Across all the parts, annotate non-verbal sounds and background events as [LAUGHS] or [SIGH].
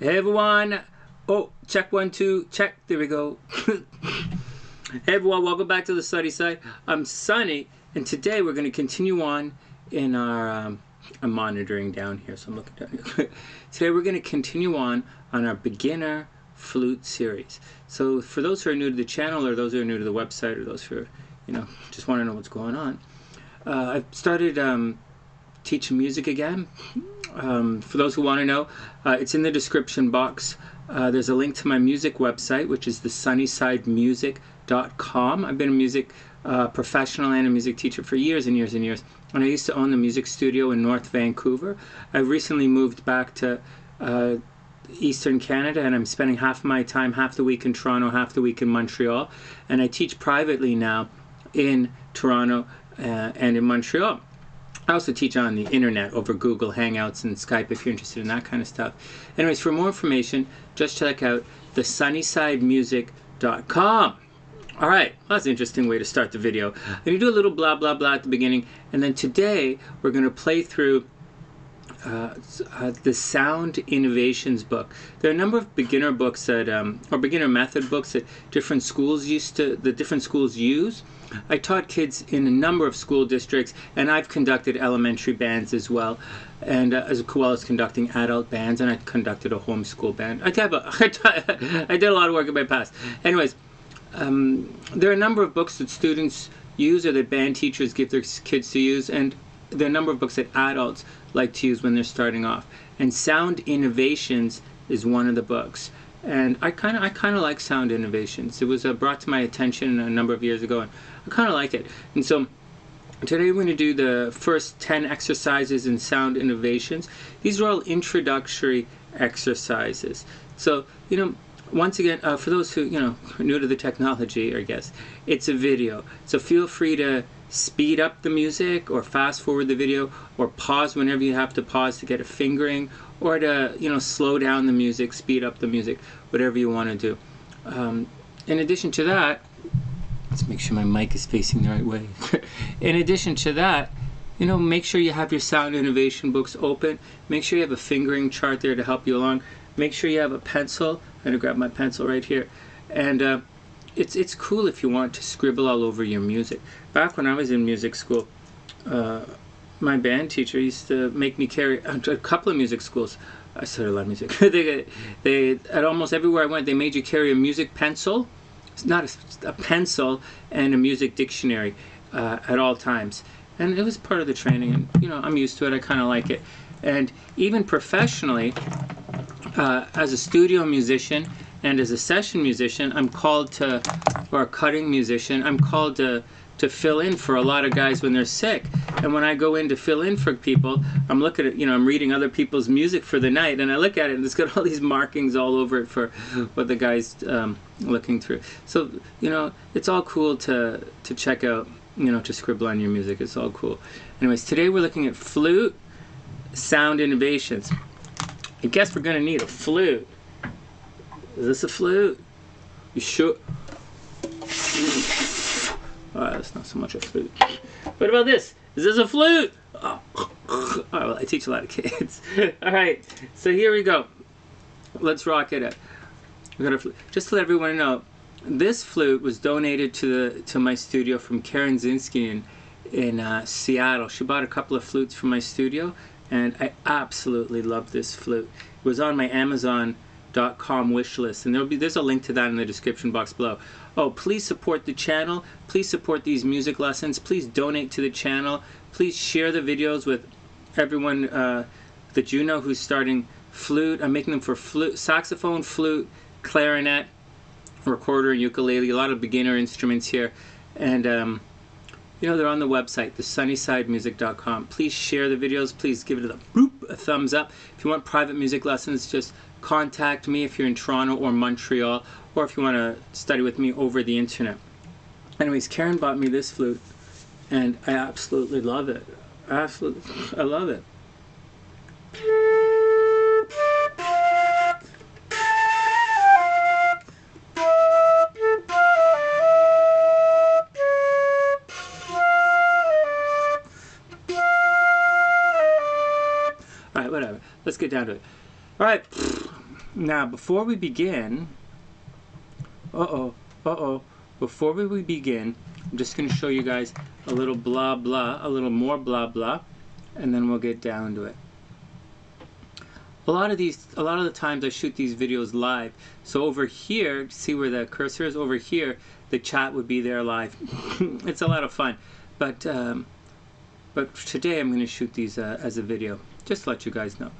Hey everyone. Oh, check one, two, check. There we go. hey everyone, welcome back to the Sunny Side. I'm Sonny, and today we're going to continue on in our. Um, I'm monitoring down here, so I'm looking down here. [LAUGHS] today we're going to continue on on our beginner flute series. So for those who are new to the channel, or those who are new to the website, or those who are, you know, just want to know what's going on, uh, I've started um, teaching music again. Um, for those who want to know, uh, it's in the description box. Uh, there's a link to my music website, which is the sunnysidemusic.com. I've been a music uh, professional and a music teacher for years and years and years. And I used to own the music studio in North Vancouver. I recently moved back to uh, Eastern Canada, and I'm spending half my time, half the week in Toronto, half the week in Montreal. And I teach privately now in Toronto uh, and in Montreal. I also teach on the internet over Google Hangouts and Skype if you're interested in that kind of stuff. Anyways, for more information, just check out thesunnysidemusic.com. All right, well, that's an interesting way to start the video. I'm going to do a little blah, blah, blah at the beginning, and then today we're going to play through uh, uh, the Sound Innovations book. There are a number of beginner books that, um, or beginner method books that different schools used to, the different schools use. I taught kids in a number of school districts, and I've conducted elementary bands as well, and uh, as well as conducting adult bands, and I conducted a homeschool band. I, have a, [LAUGHS] I did a lot of work in my past. Anyways, um, there are a number of books that students use or that band teachers give their kids to use, and there are a number of books that adults like to use when they're starting off. And Sound Innovations is one of the books. And I kind of I kind of like Sound Innovations. It was uh, brought to my attention a number of years ago, and I kind of like it. And so today we're going to do the first 10 exercises in Sound Innovations. These are all introductory exercises. So, you know, once again, uh, for those who, you know, are new to the technology, I guess, it's a video. So feel free to speed up the music or fast forward the video or pause whenever you have to pause to get a fingering or to you know slow down the music speed up the music whatever you want to do. Um, in addition to that let's make sure my mic is facing the right way. [LAUGHS] In addition to that you know make sure you have your sound innovation books open. Make sure you have a fingering chart there to help you along. Make sure you have a pencil. I'm to grab my pencil right here. And uh, it's it's cool if you want to scribble all over your music. Back when I was in music school, uh, my band teacher used to make me carry a couple of music schools. I started a lot of music. [LAUGHS] they, they at almost everywhere I went, they made you carry a music pencil, it's not a, a, pencil, and a music dictionary uh, at all times. And it was part of the training, and you know I'm used to it. I kind of like it. And even professionally, uh, as a studio musician and as a session musician, I'm called to, or a cutting musician, I'm called to to fill in for a lot of guys when they're sick. And when I go in to fill in for people, I'm looking at, you know, I'm reading other people's music for the night, and I look at it, and it's got [LAUGHS] all these markings all over it for what the guy's um, looking through. So, you know, it's all cool to to check out, you know, to scribble on your music. It's all cool. Anyways, today we're looking at flute sound innovations. I guess we're gonna need a flute. Is this a flute? You sure? Alright, that's not so much a flute. What about this? Is this a flute? Oh. [LAUGHS] Alright, well, I teach a lot of kids. [LAUGHS] Alright, so here we go. Let's rock it up. We got a flute. Just to let everyone know, this flute was donated to the to my studio from Karen Zinsky in, in uh, Seattle. She bought a couple of flutes from my studio, and I absolutely love this flute. It was on my Amazon com wish list and there'll be there's a link to that in the description box below oh please support the channel. Please support these music lessons. Please donate to the channel. Please share the videos with everyone uh, that you know who's starting flute. I'm making them for flute saxophone flute clarinet recorder ukulele a lot of beginner instruments here. And um, you know they're on the website the sunnysidemusic.com please share the videos. Please give it a, boop, a thumbs up. If you want private music lessons just contact me if you're in Toronto or Montreal, or if you want to study with me over the internet. Anyways, Karen bought me this flute, and I absolutely love it. Absolutely, I love it. All right, whatever. Let's get down to it. All right. [SNIFFS] Now, before we begin, uh-oh, uh-oh, before we begin, I'm just going to show you guys a little blah blah, a little more blah blah, and then we'll get down to it. A lot of these, a lot of the times I shoot these videos live. So over here, see where the cursor is? Over here, the chat would be there live. [LAUGHS] it's a lot of fun. But um, but today I'm going to shoot these uh, as a video, just let you guys know.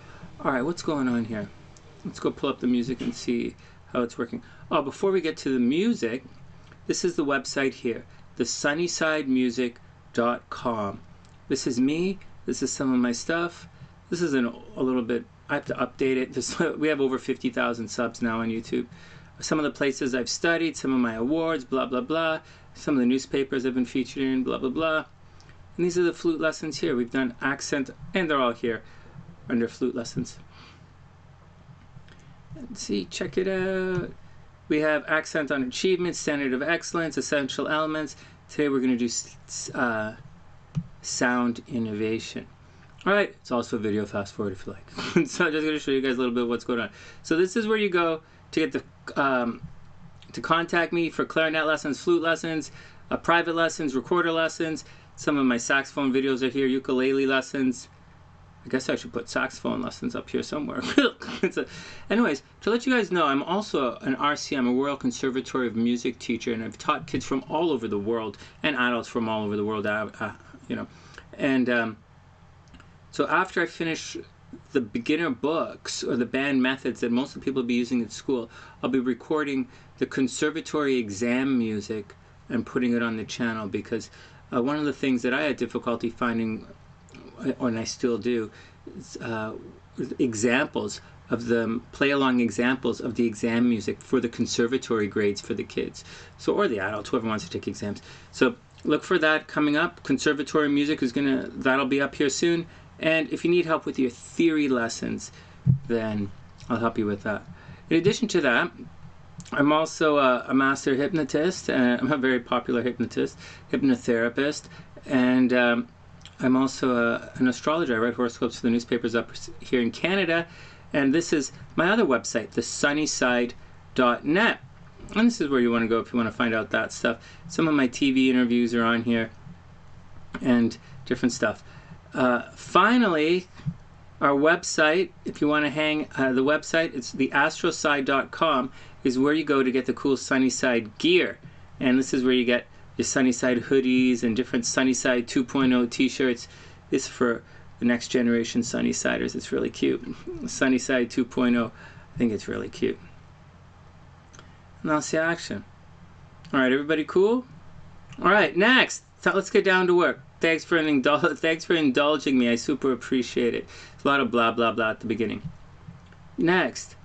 All right, what's going on here? Let's go pull up the music and see how it's working. Oh, before we get to the music, this is the website here, thesunnysidemusic.com. This is me. This is some of my stuff. This is an, a little bit I have to update it. This, [LAUGHS] we have over 50,000 subs now on YouTube. Some of the places I've studied, some of my awards, blah, blah, blah. Some of the newspapers I've been featured in, blah, blah, blah. And these are the flute lessons here. We've done accent, and they're all here under flute lessons. Let's see, check it out. We have accent on achievement, standard of excellence, essential elements. Today we're going to do uh, sound innovation. All right, it's also a video fast forward if you like. [LAUGHS] so I'm just going to show you guys a little bit of what's going on. So this is where you go to get the um, to contact me for clarinet lessons, flute lessons, uh, private lessons, recorder lessons. Some of my saxophone videos are here, ukulele lessons. I guess I should put saxophone lessons up here somewhere. [LAUGHS] a, anyways, to let you guys know, I'm also an RCM, a Royal Conservatory of Music teacher, and I've taught kids from all over the world and adults from all over the world, uh, uh, you know. And um, so after I finish the beginner books or the band methods that most of the people will be using at school, I'll be recording the conservatory exam music and putting it on the channel because uh, one of the things that I had difficulty finding, and I still do, uh, examples of the play along examples of the exam music for the conservatory grades for the kids. So, or the adults, whoever wants to take exams. So, look for that coming up. Conservatory music is gonna, that'll be up here soon. And if you need help with your theory lessons, then I'll help you with that. In addition to that, I'm also a, a master hypnotist, I'm a very popular hypnotist, hypnotherapist, and um, I'm also a, an astrologer. I write horoscopes for the newspapers up here in Canada, and this is my other website, thesunnyside.net. And this is where you want to go if you want to find out that stuff. Some of my TV interviews are on here, and different stuff. Uh, finally, our website, if you want to hang uh, the website, it's theastroside.com, is where you go to get the cool Sunnyside gear. And this is where you get your Sunnyside hoodies and different Sunnyside 2.0 t shirts. This is for the next generation Sunnysiders. It's really cute. Sunnyside 2.0, I think it's really cute. And that's the action. All right, everybody cool? All right, next, so let's get down to work. Thanks for indul- [LAUGHS] thanks for indulging me. I super appreciate it. It's a lot of blah blah blah at the beginning. Next,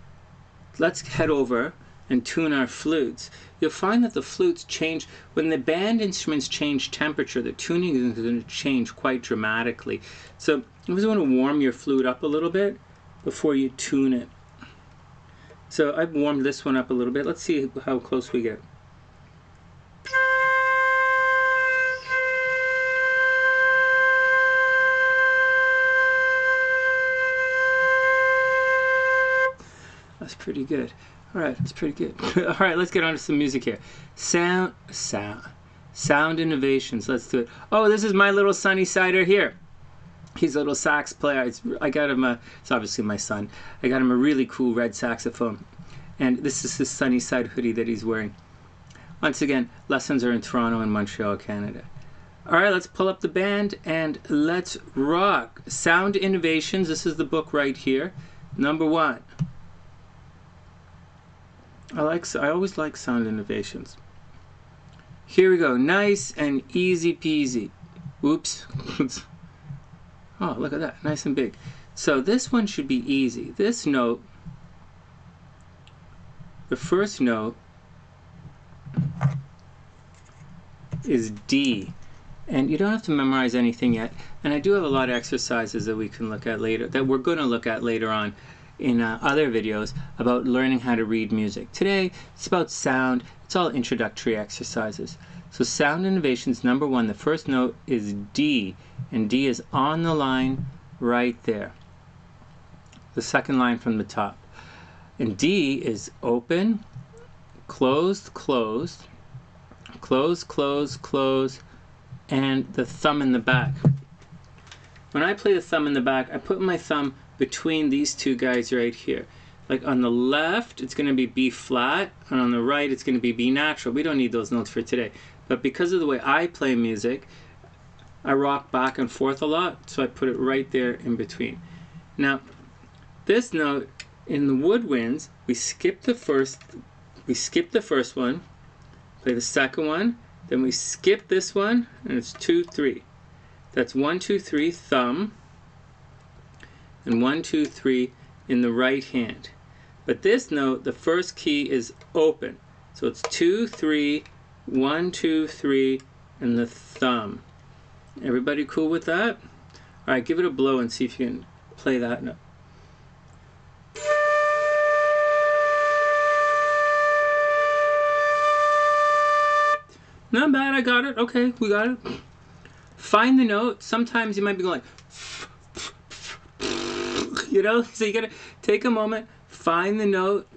let's head over and tune our flutes. You'll find that the flutes change when the band instruments change temperature. The tuning is going to change quite dramatically. So you just want to warm your flute up a little bit before you tune it. So I've warmed this one up a little bit. Let's see how close we get. That's pretty good. All right, that's pretty good. [LAUGHS] All right, let's get on to some music here. Sound, sound, sound innovations. Let's do it. Oh, this is my little sunny sider here. He's a little sax player. It's, I got him a. It's obviously my son. I got him a really cool red saxophone, and this is his sunny side hoodie that he's wearing. Once again, lessons are in Toronto and Montreal, Canada. All right, let's pull up the band and let's rock. Sound Innovations. This is the book right here. Number one. I like I always like sound innovations. Here we go. Nice and easy peasy. Oops. [LAUGHS] oh, look at that. Nice and big. So this one should be easy. This note, the first note is D. And you don't have to memorize anything yet. And I do have a lot of exercises that we can look at later, that we're going to look at later on in uh, other videos about learning how to read music. Today, it's about sound. It's all introductory exercises. So sound innovations, number one, the first note is D, and D is on the line right there. The second line from the top. And D is open, closed, closed, close, close, close, and the thumb in the back. When I play the thumb in the back, I put my thumb between these two guys right here. Like on the left, it's going to be B flat, and on the right, it's going to be B natural. We don't need those notes for today. But because of the way I play music, I rock back and forth a lot, so I put it right there in between. Now, this note in the woodwinds, we skip the first, we skip the first one, play the second one, then we skip this one, and it's two, three. That's one, two, three, thumb, and one, two, three in the right hand. But this note, the first key is open. So it's two, three, one, two, three, and the thumb. Everybody cool with that? All right, give it a blow and see if you can play that note. Not bad, I got it. Okay, we got it. Find the note. Sometimes you might be going, [LAUGHS] you know? So you gotta take a moment, find the note.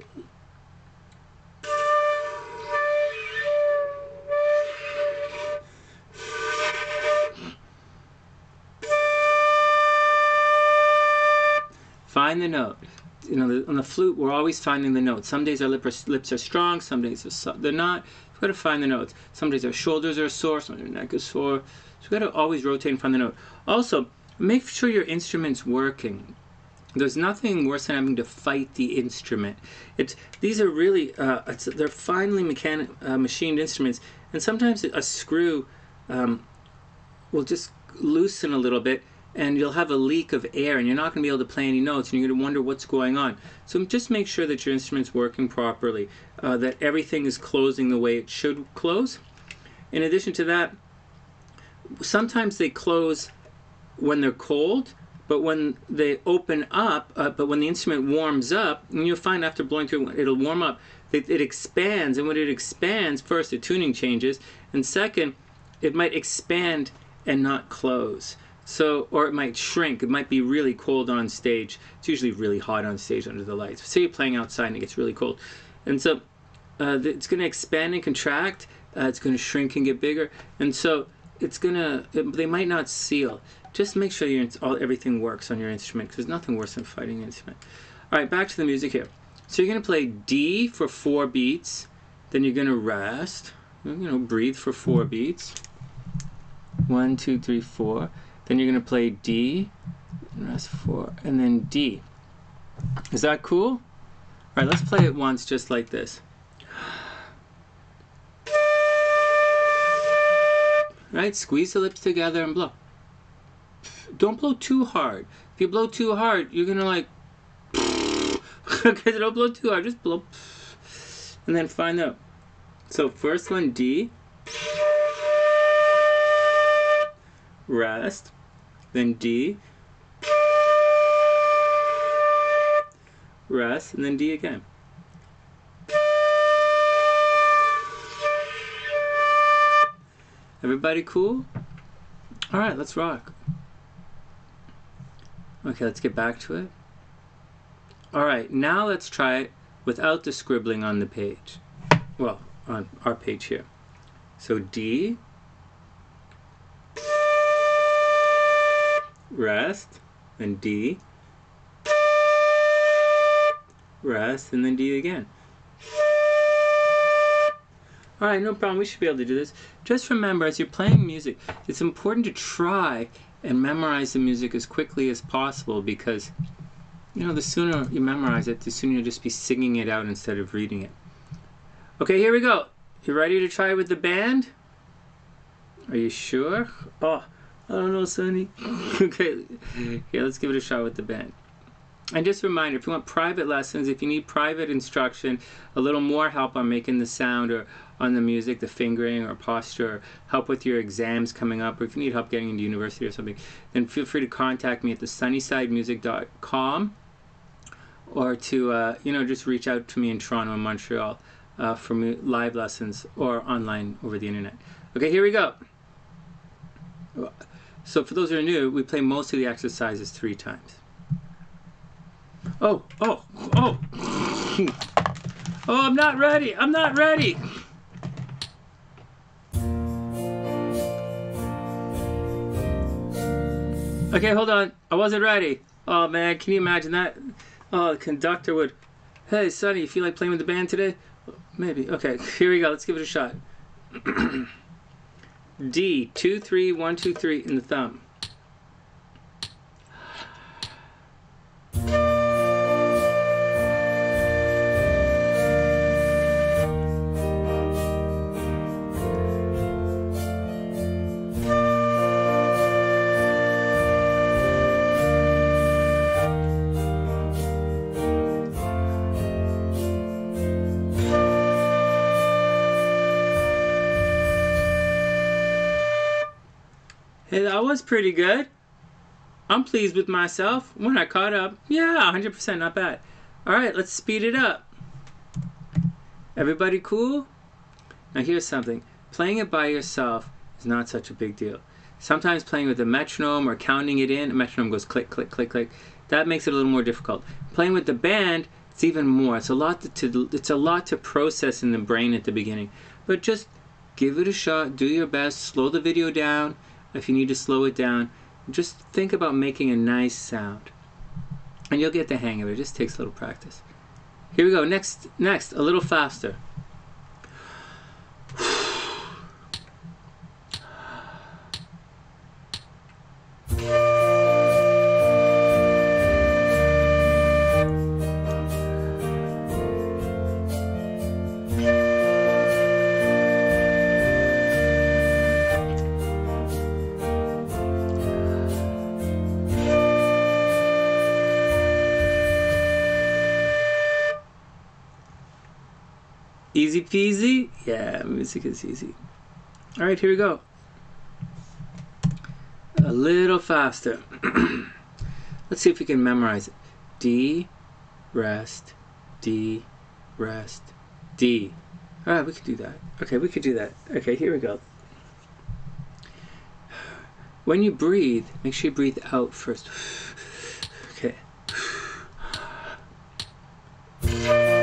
Find the note you know, on the flute, we're always finding the notes. Some days our lips are strong, some days they're not. We've got to find the notes. Some days our shoulders are sore, some days our neck is sore. So we've got to always rotate and find the note. Also, make sure your instrument's working. There's nothing worse than having to fight the instrument. It's these are really uh, they're finely mechanic uh, machined instruments, and sometimes a screw um, will just loosen a little bit, and you'll have a leak of air and you're not going to be able to play any notes and you're going to wonder what's going on. So just make sure that your instrument's working properly, uh, that everything is closing the way it should close. In addition to that, sometimes they close when they're cold, but when they open up, uh, but when the instrument warms up, and you'll find after blowing through, it'll warm up, it, it expands, and when it expands, first the tuning changes, and second, it might expand and not close. So, or it might shrink. It might be really cold on stage. It's usually really hot on stage under the lights. Say you're playing outside and it gets really cold. And so uh, it's going to expand and contract. Uh, it's going to shrink and get bigger. And so it's going to, they might not seal. Just make sure your, all, everything works on your instrument because there's nothing worse than fighting an instrument. All right, back to the music here. So you're going to play D for four beats. Then you're going to rest. You know, breathe for four mm-hmm. beats. One, two, three, four. Then you're going to play D, rest four, and then D. Is that cool? All right, let's play it once just like this. Right, squeeze the lips together and blow. Don't blow too hard. If you blow too hard, you're gonna like. [LAUGHS] okay, don't blow too hard. Just blow, and then find out. So first one D. Rest then D, rest, and then D again. Everybody cool? All right, let's rock. Okay, let's get back to it. All right, now let's try it without the scribbling on the page. Well, on our page here. So D, rest, then D, rest, and then D again. All right, no problem. We should be able to do this. Just remember, as you're playing music, it's important to try and memorize the music as quickly as possible because, you know, the sooner you memorize it, the sooner you'll just be singing it out instead of reading it. Okay, here we go. You ready to try with the band? Are you sure? Oh, I don't know, Sonny. [LAUGHS] okay, yeah, let's give it a shot with the band. And just a reminder, if you want private lessons, if you need private instruction, a little more help on making the sound or on the music, the fingering or posture, or help with your exams coming up, or if you need help getting into university or something, then feel free to contact me at the sunnysidemusic.com or to, uh, you know, just reach out to me in Toronto and Montreal uh, for live lessons or online over the internet. Okay, here we go. So for those who are new, we play most of the exercises three times. Oh, oh, oh! [LAUGHS] oh, I'm not ready. I'm not ready. Okay, hold on. I wasn't ready. Oh man, can you imagine that? Oh, the conductor would. Hey, Sonny, you feel like playing with the band today? Maybe. Okay, [LAUGHS] here we go. Let's give it a shot. [CLEARS THROAT] D, two, three, one, two, three in the thumb. That was pretty good. I'm pleased with myself. When I caught up, yeah, 100% not bad. All right, let's speed it up. Everybody cool? Now here's something. Playing it by yourself is not such a big deal. Sometimes playing with a metronome or counting it in, a metronome goes click, click, click, click. That makes it a little more difficult. Playing with the band, it's even more. It's a lot to, to it's a lot to process in the brain at the beginning. But just give it a shot, do your best, slow the video down, if you need to slow it down, just think about making a nice sound. And you'll get the hang of it. It just takes a little practice. Here we go. Next, next, a little faster. Easy peasy? Yeah, music is easy. All right, here we go. A little faster. [CLEARS THROAT] Let's see if we can memorize it. D, rest, D, rest, D. All right, we could do that. Okay, we could do that. Okay, here we go. When you breathe, make sure you breathe out first. [SIGHS] Okay. [SIGHS] [LAUGHS]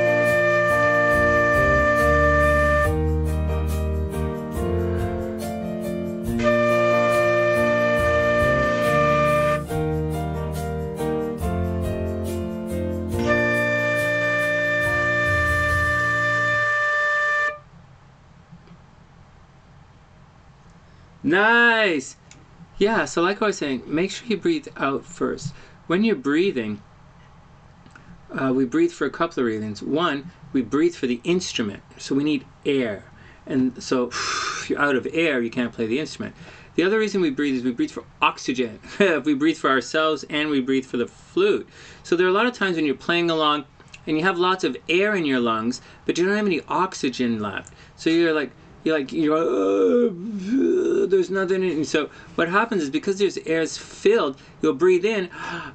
Nice! Yeah, so like I was saying, make sure you breathe out first. When you're breathing, uh, we breathe for a couple of reasons. One, we breathe for the instrument, so we need air. And so [SIGHS] if you're out of air, you can't play the instrument. The other reason we breathe is we breathe for oxygen. [LAUGHS] we breathe for ourselves and we breathe for the flute. So there are a lot of times when you're playing along and you have lots of air in your lungs, but you don't have any oxygen left. So you're like, you're like you're uh, there's nothing in it. So what happens is because there's air's filled, you'll breathe in,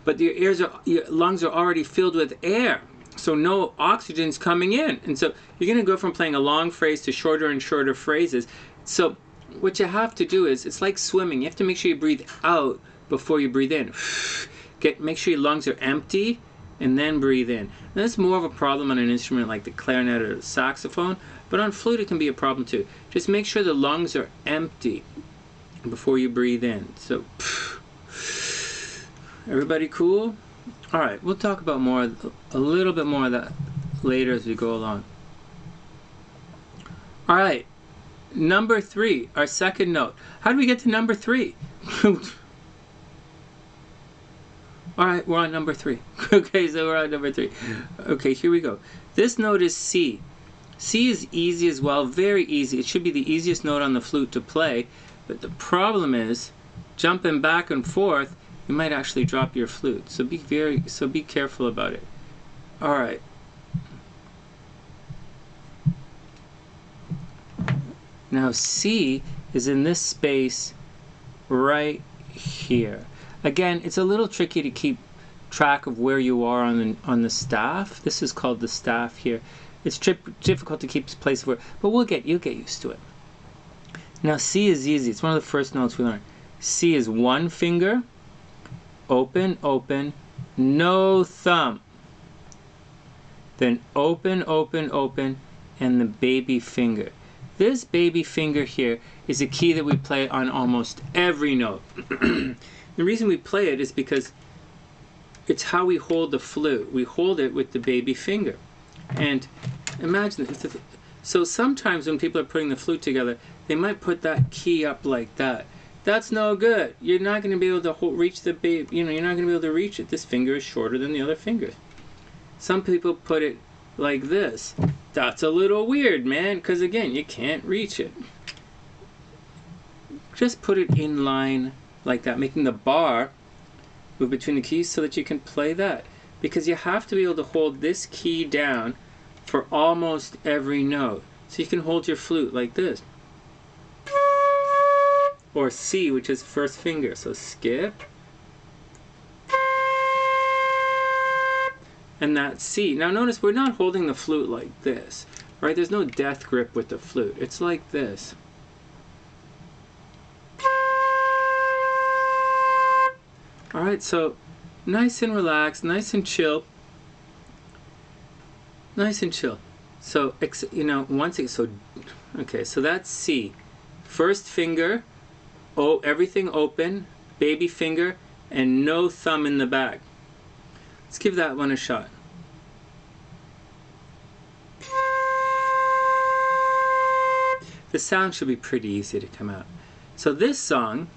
but your ears are your lungs are already filled with air. So no oxygen's coming in. And so you're gonna go from playing a long phrase to shorter and shorter phrases. So what you have to do is it's like swimming. You have to make sure you breathe out before you breathe in. [SIGHS] Get make sure your lungs are empty and then breathe in. And that's more of a problem on an instrument like the clarinet or the saxophone. But on flute, it can be a problem too. Just make sure the lungs are empty before you breathe in. So, everybody cool? All right, we'll talk about more, a little bit more of that later as we go along. All right, number three, our second note. How do we get to number three? [LAUGHS] All right, we're on number three. [LAUGHS] okay, so we're on number three. Okay, here we go. This note is C. C is easy as well, very easy. It should be the easiest note on the flute to play, but the problem is jumping back and forth, you might actually drop your flute. So be very so be careful about it. All right. Now C is in this space right here. Again, it's a little tricky to keep track of where you are on the, on the staff. This is called the staff here. It's difficult to keep place for but we'll get you'll get used to it. Now C is easy. It's one of the first notes we learn. C is one finger, open, open, no thumb. then open, open, open, and the baby finger. This baby finger here is a key that we play on almost every note. [CLEARS THROAT] the reason we play it is because it's how we hold the flute. We hold it with the baby finger. And imagine, so sometimes when people are putting the flute together, they might put that key up like that. That's no good. You're not going to be able to reach the baby, you know, you're not going to be able to reach it. This finger is shorter than the other fingers. Some people put it like this. That's a little weird, man, because again, you can't reach it. Just put it in line like that, making the bar move between the keys so that you can play that. Because you have to be able to hold this key down for almost every note. So you can hold your flute like this. Or C, which is first finger. So skip. And that C. Now notice we're not holding the flute like this. Right? There's no death grip with the flute. It's like this. Alright, so nice and relaxed, nice and chill. Nice and chill. So, you know, once it, so, okay, so that's C. First finger, oh, everything open, baby finger, and no thumb in the back. Let's give that one a shot. The sound should be pretty easy to come out. So this song,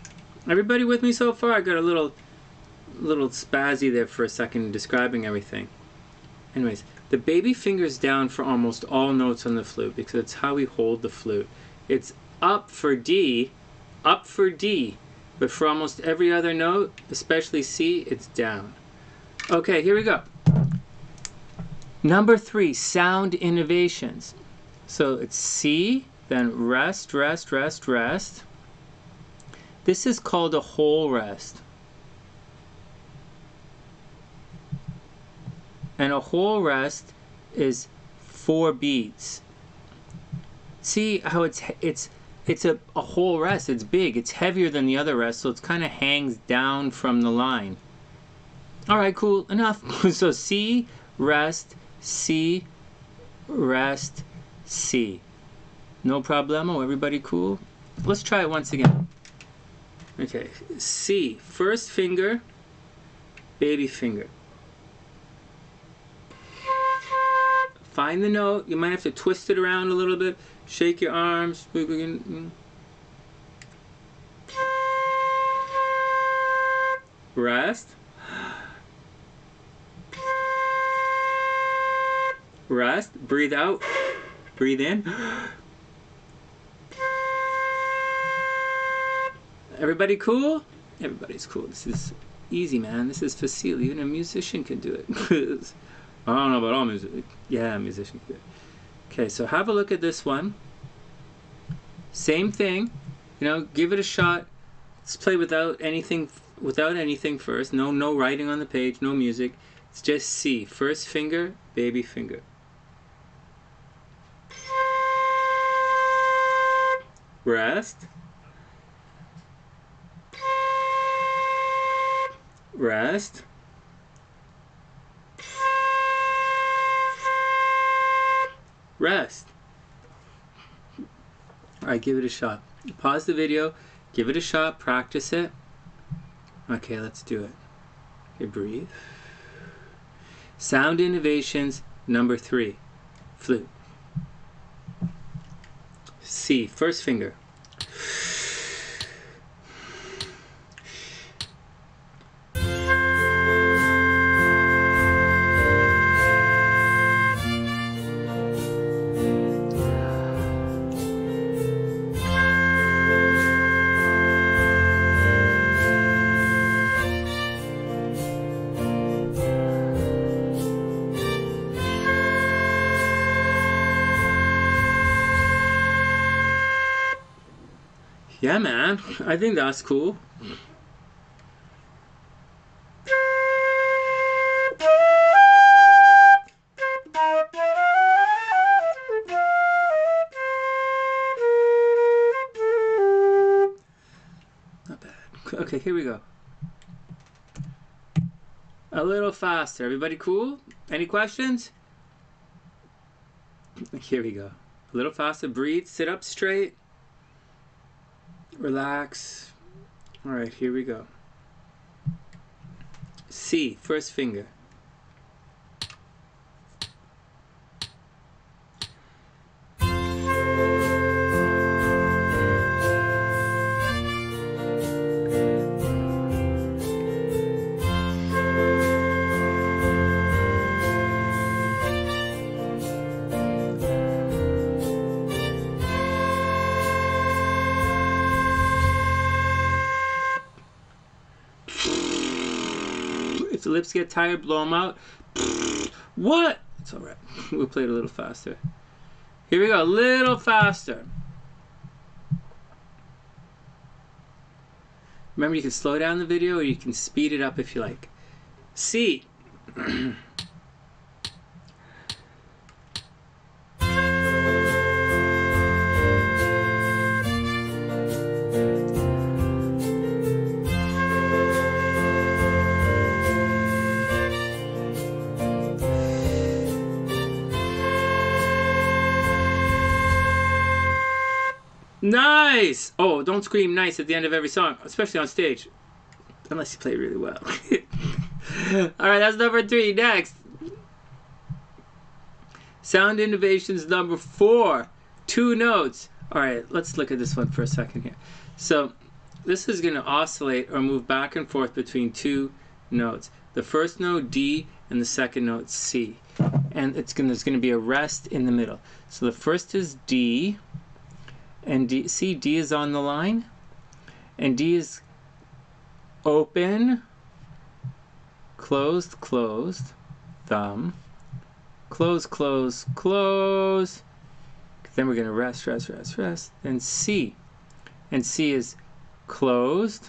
everybody with me so far? I got a little little spazzy there for a second describing everything. Anyways, the baby finger's down for almost all notes on the flute because it's how we hold the flute. It's up for D, up for D, but for almost every other note, especially C, it's down. Okay, here we go. Number three, sound innovations. So it's C, then rest, rest, rest, rest. This is called a whole rest. And a whole rest is four beats. See how it's it's it's a, a whole rest. It's big. It's heavier than the other rest, so it kind of hangs down from the line. All right, cool. Enough. [LAUGHS] so C, rest, C, rest, C. No problemo. Everybody cool? Let's try it once again. Okay, C. First finger, baby finger. Find the note. You might have to twist it around a little bit. Shake your arms. Rest. Rest. Breathe out. Breathe in. Everybody cool? Everybody's cool. This is easy, man. This is facile. Even a musician can do it. [LAUGHS] I don't know about all music. Yeah, musician. Okay, so have a look at this one. Same thing. You know, give it a shot. Let's play without anything without anything first. No no writing on the page, no music. It's just C. First finger, baby finger. Rest. Rest. Rest. Alright, give it a shot. Pause the video, give it a shot, practice it. Okay, let's do it. Okay, breathe. Sound innovations number three, flute. C, first finger. Yeah, man. I think that's cool. Not bad. Okay, here we go. A little faster. Everybody cool? Any questions? Here we go. A little faster. Breathe. Sit up straight. Relax. All right, here we go. C, first finger. Get tired, blow them out. [SNIFFS] What? It's all right. [LAUGHS] We'll play it a little faster. Here we go. A little faster. Remember, you can slow down the video or you can speed it up if you like. C. [CLEARS THROAT] Oh, don't scream nice at the end of every song, especially on stage. Unless you play really well. [LAUGHS] Alright, that's number three. Next. Sound innovations number four. Two notes. Alright, let's look at this one for a second here. So, this is going to oscillate or move back and forth between two notes. The first note D and the second note C. And it's gonna, there's going to be a rest in the middle. So the first is D and D, see D is on the line. And D is open closed closed thumb close close close. Then we're going to rest rest rest rest. Then C. And C is closed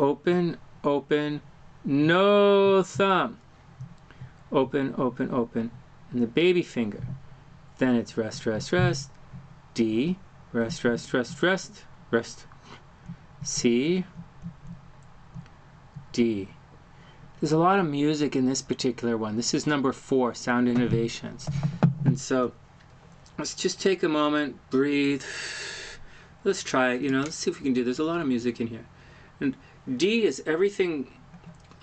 open open no thumb. Open open open. And the baby finger. Then it's rest rest rest. D, rest, rest, rest, rest, rest. C, D. There's a lot of music in this particular one. This is number four, Sound Innovations. And so let's just take a moment, breathe. Let's try it, you know, let's see if we can do. There's a lot of music in here. And D is everything,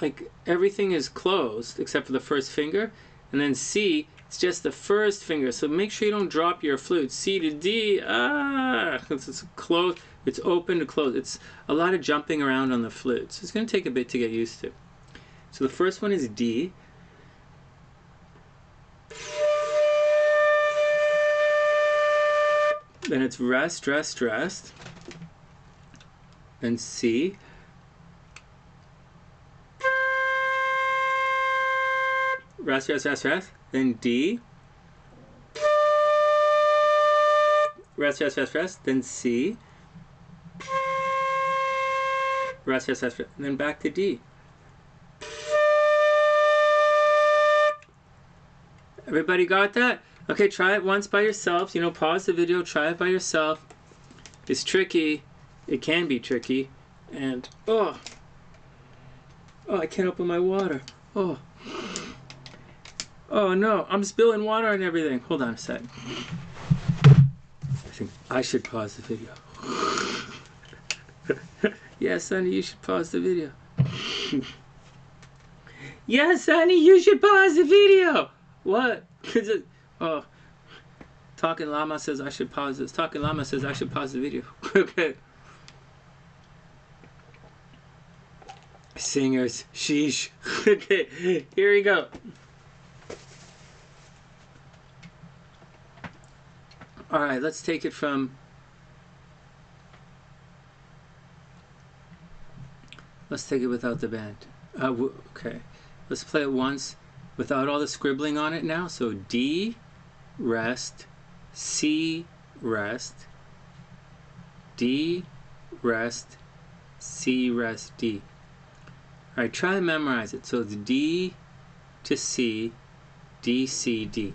like everything is closed except for the first finger. And then C it's just the first finger, so make sure you don't drop your flute. C to D, ah, it's, close, it's open to close. It's a lot of jumping around on the flute, so it's going to take a bit to get used to. So the first one is D. Then it's rest, rest, rest. Then C. Rest, rest, rest, rest then D. Rest, rest, rest, rest, then C. Rest, rest, rest, rest, then back to D. Everybody got that? Okay, try it once by yourself. You know, pause the video, try it by yourself. It's tricky. It can be tricky. And, oh, oh, I can't open my water. Oh. Oh no, I'm spilling water and everything. Hold on a sec. I think I should pause the video. [LAUGHS] yes, honey, you should pause the video. [LAUGHS] yes, honey, you should pause the video. What? [LAUGHS] It, oh, Talking Llama says I should pause this. Talking Llama says I should pause the video. okay. Singers, sheesh. okay, here we go. All right, let's take it from. Let's take it without the band. Uh, okay, let's play it once without all the scribbling on it now. So D, rest, C, rest, D, rest, C, rest, D. All right, try to memorize it. So it's D to C, D, C, D.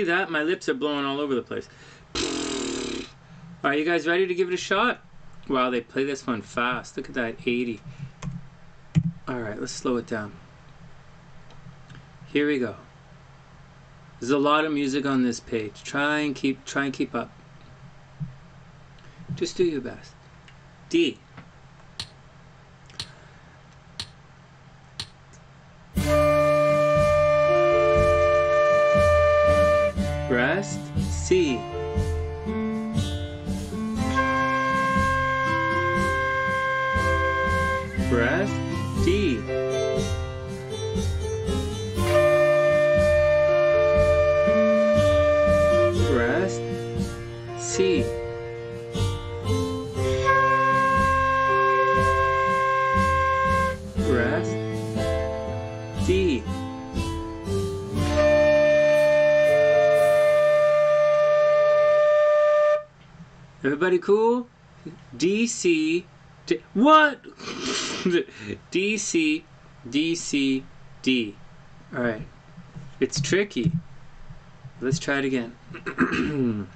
See that? My lips are blowing all over the place. Are you guys ready to give it a shot? Wow, they play this one fast. Look at that, 80. All right, let's slow it down. Here we go. There's a lot of music on this page. Try and keep try and keep up. Just do your best. D. Rest Everybody cool? DC. D, what? [LAUGHS] DC. DC. D. All right. It's tricky. Let's try it again. [CLEARS THROAT]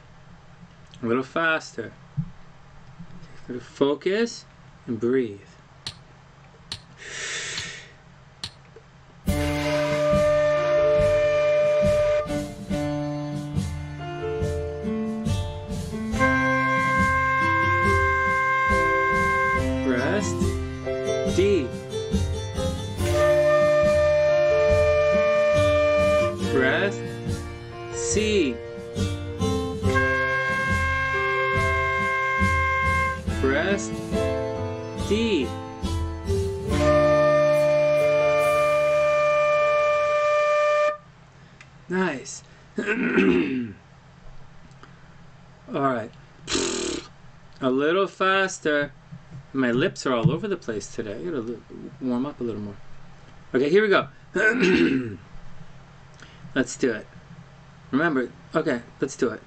A little faster. Focus and breathe. My lips are all over the place today. I gotta warm up a little more. Okay, here we go. [CLEARS THROAT] let's do it. Remember, okay, let's do it.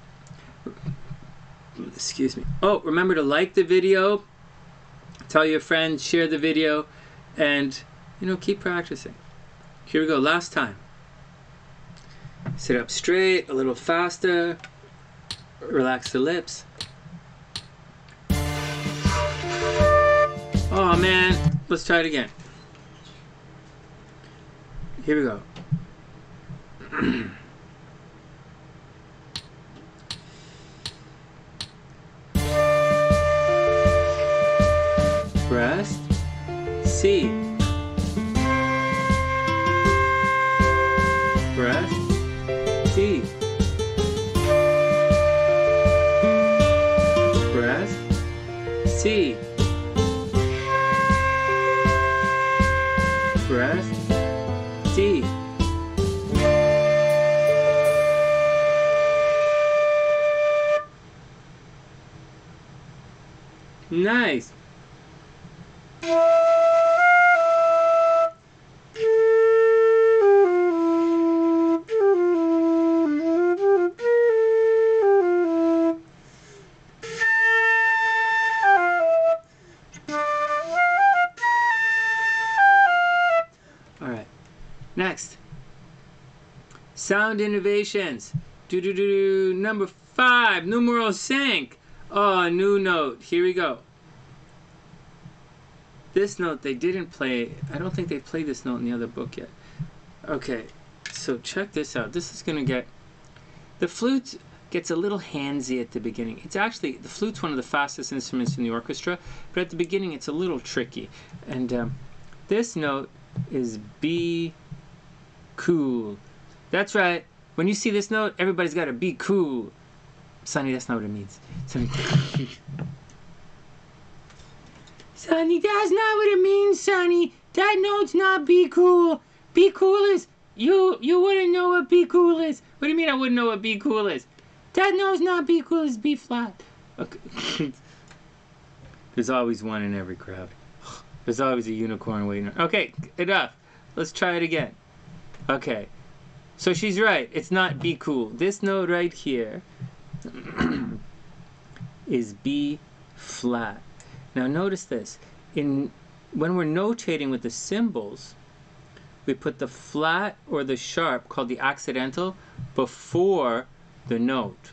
Excuse me. Oh, remember to like the video, tell your friends, share the video, and, you know, keep practicing. Here we go, last time. Sit up straight, a little faster. Relax the lips. Oh man, let's try it again. Here we go. [CLEARS THROAT] Rest. C. Rest. D. Rest. C. Rest. D. Nice. Sound innovations. Do do do do. Number five. Numero cinq. Oh, new note. Here we go. This note they didn't play. I don't think they played this note in the other book yet. Okay. So check this out. This is gonna get. The flute gets a little handsy at the beginning. It's actually the flute's one of the fastest instruments in the orchestra, but at the beginning it's a little tricky. And um, this note is B cool. That's right. When you see this note, everybody's got to be cool. Sonny, that's not what it means. Sonny, Sonny, that's not what it means, Sonny. That note's not be cool. Be cool is you. You wouldn't know what be cool is. What do you mean I wouldn't know what be cool is? That note's not be cool. is B flat. Okay. [LAUGHS] There's always one in every crowd. There's always a unicorn waiting. Okay, enough. Let's try it again. Okay. So she's right. It's not be cool. This note right here [CLEARS THROAT] is B flat. Now notice this. In when we're notating with the symbols, we put the flat or the sharp called the accidental before the note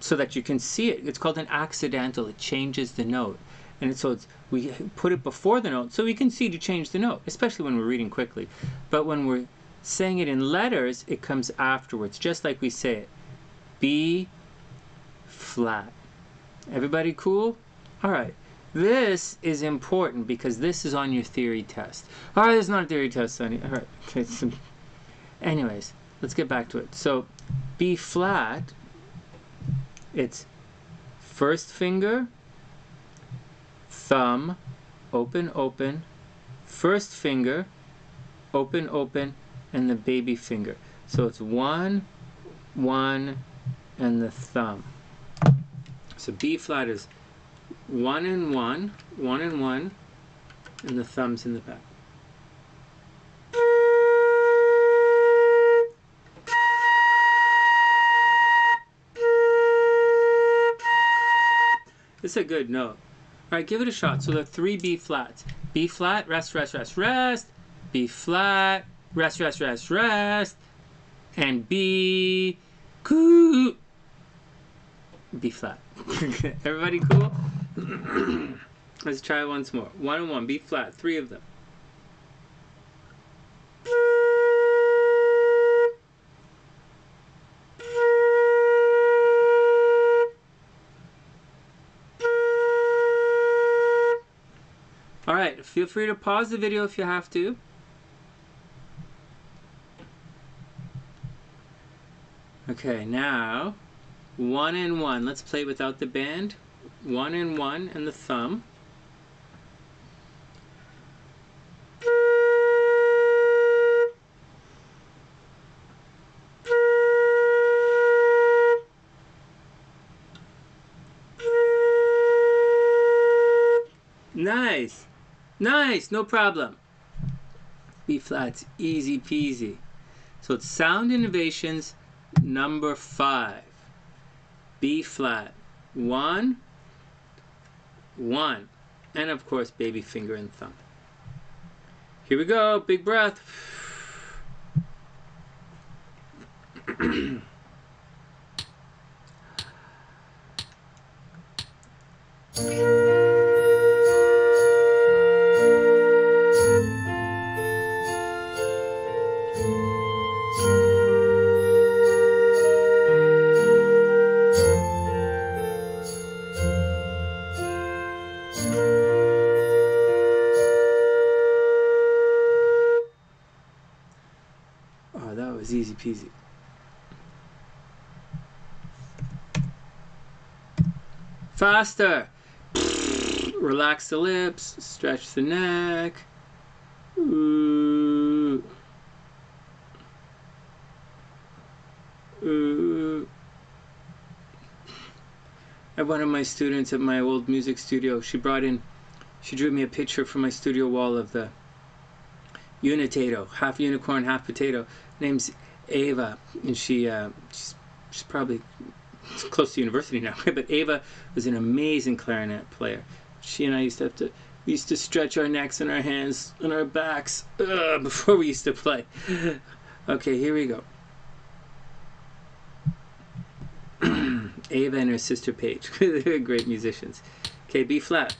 so that you can see it. It's called an accidental. It changes the note. And so it's, we put it before the note so we can see to change the note, especially when we're reading quickly. But when we're saying it in letters, it comes afterwards, just like we say it. B flat. Everybody cool? All right. This is important because this is on your theory test. All right, it's not a theory test, Sonny. All right. [LAUGHS] Okay. So, anyways, let's get back to it. So, B flat, it's first finger, thumb, open, open, first finger, open, open, and the baby finger. So it's one, one, and the thumb. So B flat is one and one, one and one, and the thumb's in the back. It's a good note. All right, give it a shot. So the three B flats. B flat, rest, rest, rest, rest. B flat, rest, rest, rest, rest. And B, coo. B flat. [LAUGHS] Everybody cool? [CLEARS THROAT] Let's try once more. One and one, B flat, three of them. All right, feel free to pause the video if you have to. Okay, now one and one. Let's play without the band. One and one and the thumb. Nice. Nice, no problem. B flat's easy peasy. So it's Sound Innovations number five. B flat. One, one. And of course, baby finger and thumb. Here we go, big breath. [CLEARS THROAT] Faster. [SNIFFS] Relax the lips, stretch the neck. Ooh. Ooh. I one of my students at my old music studio. She brought in, she drew me a picture from my studio wall of the unitato, half unicorn, half potato. name's Ava, and she uh, she's, she's probably close to university now. [LAUGHS] but Ava was an amazing clarinet player. She and I used to have to we used to stretch our necks and our hands and our backs uh, before we used to play. [LAUGHS] okay, here we go. [CLEARS THROAT] Ava and her sister Paige, [LAUGHS] they're great musicians. Okay, B flat.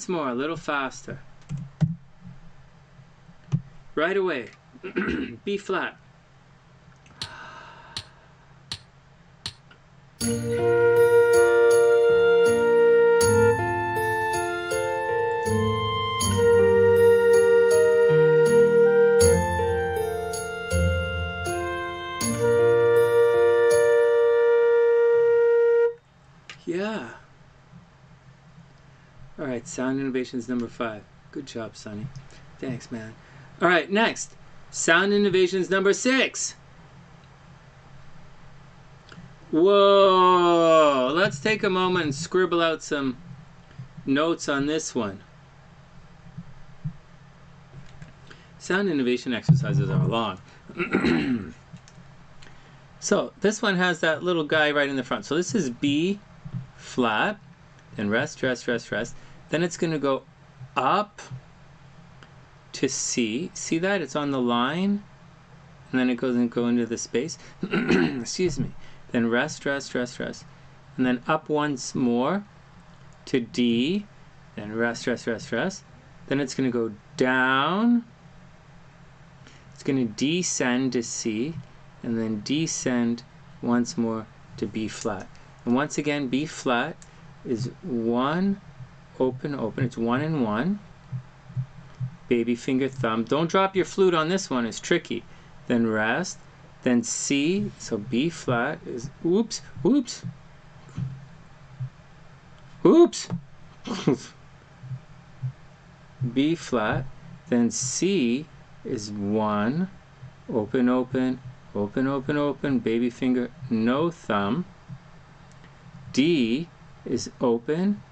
Once more, a little faster. Right away. [CLEARS THROAT] B flat. Innovations number five. Good job, Sonny. Thanks, man. All right, next. Sound Innovations number six. Whoa! Let's take a moment and scribble out some notes on this one. Sound innovation exercises are long. [CLEARS THROAT] so this one has that little guy right in the front. So this is B flat, then rest, rest, rest, rest. Then it's going to go up to C. See that? It's on the line. And then it goes and go into the space. [CLEARS THROAT] Excuse me. Then rest, rest, rest, rest. And then up once more to D. Then rest, rest, rest, rest. Then it's going to go down. It's going to descend to C. And then descend once more to B flat. And once again, B flat is one, open, open. It's one and one. Baby finger thumb. Don't drop your flute on this one, it's tricky. Then rest, then C, so B flat is, oops, oops, oops, [LAUGHS] B flat, then C is one, open, open, open, open, open, baby finger, no thumb. D is open,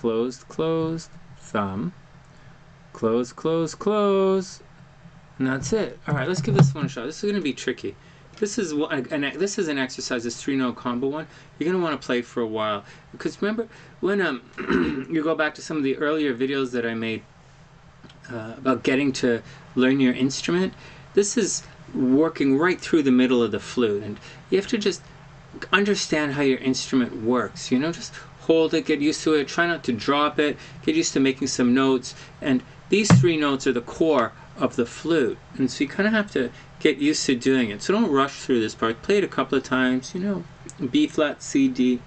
closed, closed, thumb close, close, close. And that's it. All right, let's give this one a shot. This is going to be tricky. This is an this is an exercise, this three note combo one. You're going to want to play for a while because remember when um [CLEARS THROAT] you go back to some of the earlier videos that I made uh, about getting to learn your instrument. This is working right through the middle of the flute, and you have to just understand how your instrument works. You know, just hold it, get used to it, try not to drop it, get used to making some notes, and these three notes are the core of the flute. And so you kind of have to get used to doing it. So don't rush through this part. Play it a couple of times, you know, B flat, C, D.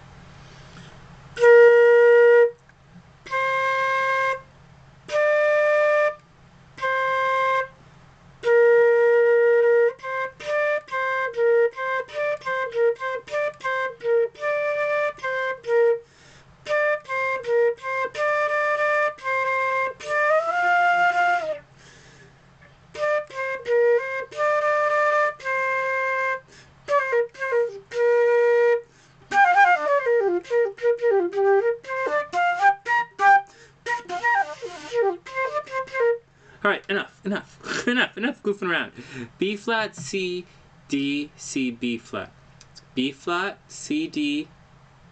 around. B flat, C, D, C, B flat. B flat, C, D,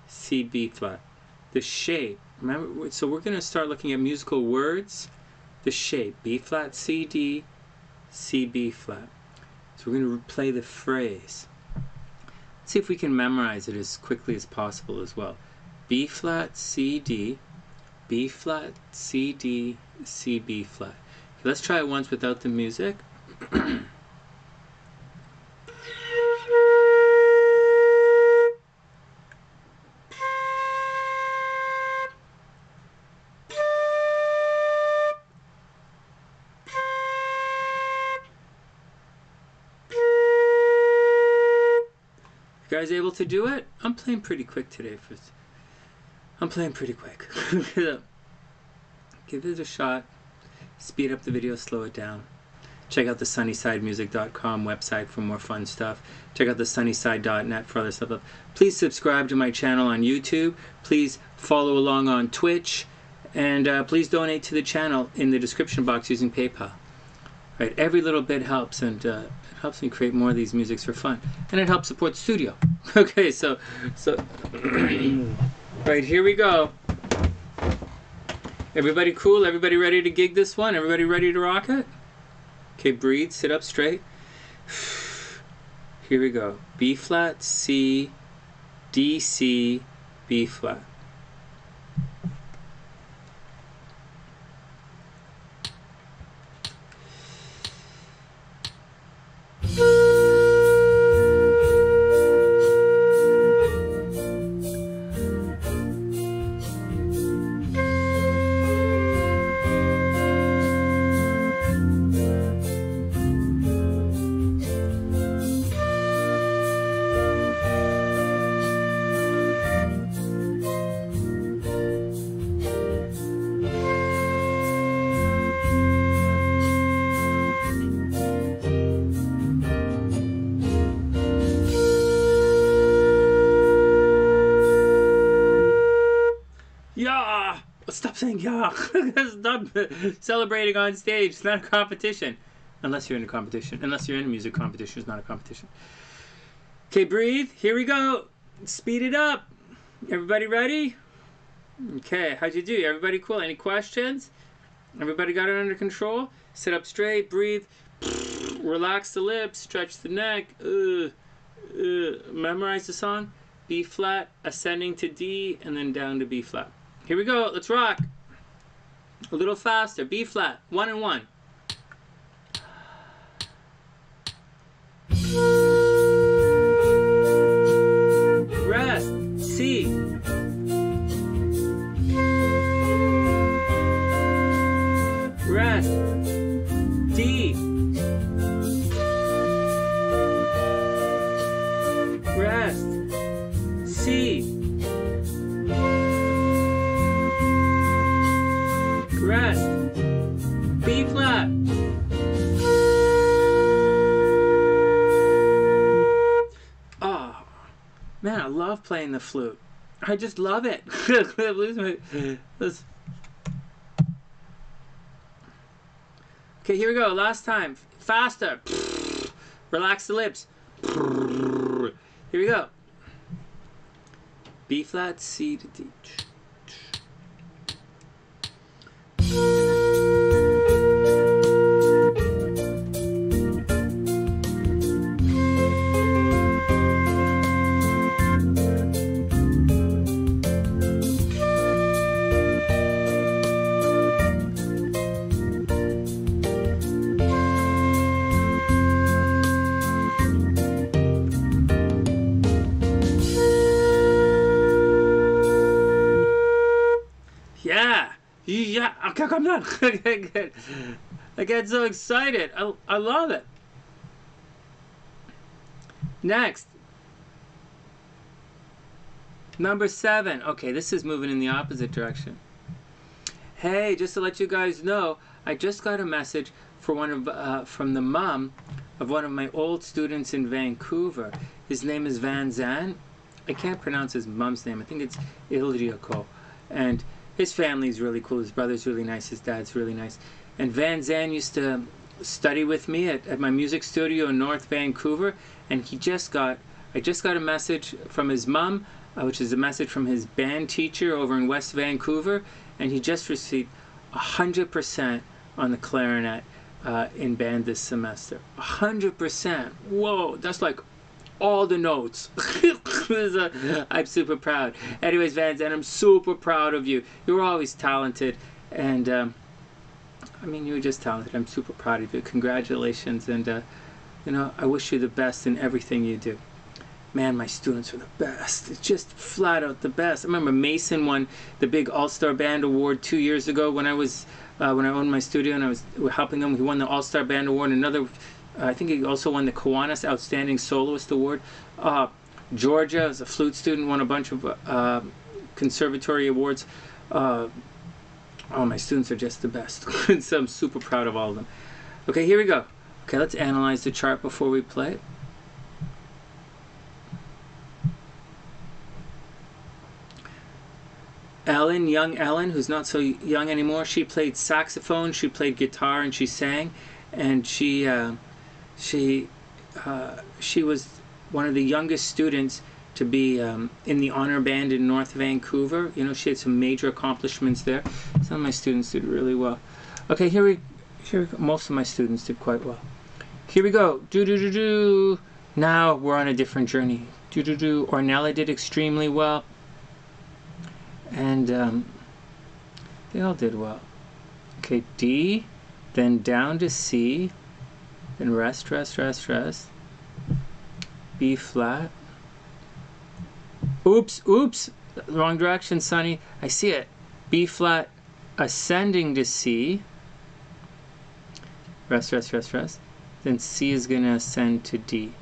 C, B flat. The shape, remember, so we're going to start looking at musical words. The shape, B flat, C, D, C, B flat. So we're going to play the phrase. Let's see if we can memorize it as quickly as possible as well. B flat, C, D, B flat, C, D, C, B flat. Let's try it once without the music. You guys able to do it? I'm playing pretty quick today. For, I'm playing pretty quick. [LAUGHS] Give it a shot speed up the video, slow it down. Check out the sunnysidemusic.com website for more fun stuff. Check out the sunnyside.net for other stuff. Please subscribe to my channel on YouTube. Please follow along on Twitch. And uh, please donate to the channel in the description box using PayPal. Right, every little bit helps, and uh, it helps me create more of these musics for fun, and it helps support studio. [LAUGHS] okay, so, so, [CLEARS THROAT] right here we go. Everybody cool? Everybody ready to gig this one? Everybody ready to rock it? Okay, breathe, sit up straight. [SIGHS] Here we go. B flat, C, D, C, B flat. [LAUGHS] celebrating on stage. It's not a competition. Unless you're in a competition. Unless you're in a music competition, it's not a competition. Okay, breathe. Here we go. Speed it up. Everybody ready? Okay, how'd you do? Everybody cool? Any questions? Everybody got it under control? Sit up straight, breathe. [SNIFFS] Relax the lips, stretch the neck. Uh, uh, memorize the song. B flat, ascending to D, and then down to B flat. Here we go. Let's rock. A little faster. B flat. One and one. Rest. C. Rest. Man, I love playing the flute. I just love it. [LAUGHS] Okay, here we go. Last time. Faster. [LAUGHS] Relax the lips. [LAUGHS] Here we go. B flat, C to D. [LAUGHS] I get so excited. I, I love it. Next. Number seven. Okay, this is moving in the opposite direction. Hey, just to let you guys know, I just got a message for one of uh, from the mom of one of my old students in Vancouver. His name is Van Zan. I can't pronounce his mom's name. I think it's Ildriako. And his family's really cool. His brother's really nice. His dad's really nice. And Van Zan used to study with me at, at my music studio in North Vancouver. And he just got, I just got a message from his mom, uh, which is a message from his band teacher over in West Vancouver. And he just received 100% on the clarinet uh, in band this semester. 100%. Whoa, that's like all the notes. [LAUGHS] I'm super proud. Anyways, Vans, and I'm super proud of you. You were always talented, and um, I mean, you were just talented. I'm super proud of you. Congratulations, and uh, you know, I wish you the best in everything you do. Man, my students are the best. It's just flat out the best. I remember Mason won the big All Star Band Award two years ago when I was uh, when I owned my studio and I was helping him. He won the All Star Band Award. Another I think he also won the Kiwanis Outstanding Soloist Award. Uh, Georgia, as a flute student, won a bunch of uh, conservatory awards. Uh, oh, my students are just the best. [LAUGHS] so I'm super proud of all of them. Okay, here we go. Okay, let's analyze the chart before we play. Ellen, young Ellen, who's not so young anymore, she played saxophone, she played guitar, and she sang, and she uh, she uh, she was one of the youngest students to be um, in the honor band in North Vancouver. You know, she had some major accomplishments there. Some of my students did really well. Okay, here we here we go. most of my students did quite well. Here we go. Do do do do. Now we're on a different journey. Do do do. Ornella did extremely well, and um, they all did well. Okay, D, then down to C, then rest, rest, rest, rest. B flat. Oops, oops, wrong direction, Sonny. I see it. B flat, ascending to C. Rest, rest, rest, rest. Then C is going to ascend to D.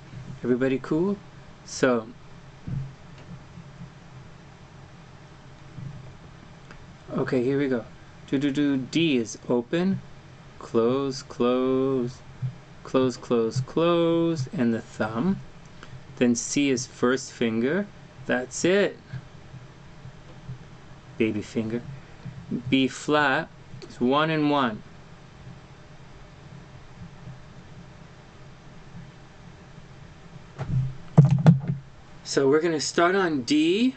Everybody cool? So, okay, here we go. Do do do. D is open, close, close, close, close, close, and the thumb. Then C is first finger. That's it. Baby finger. B flat. It's one and one. So we're going to start on D,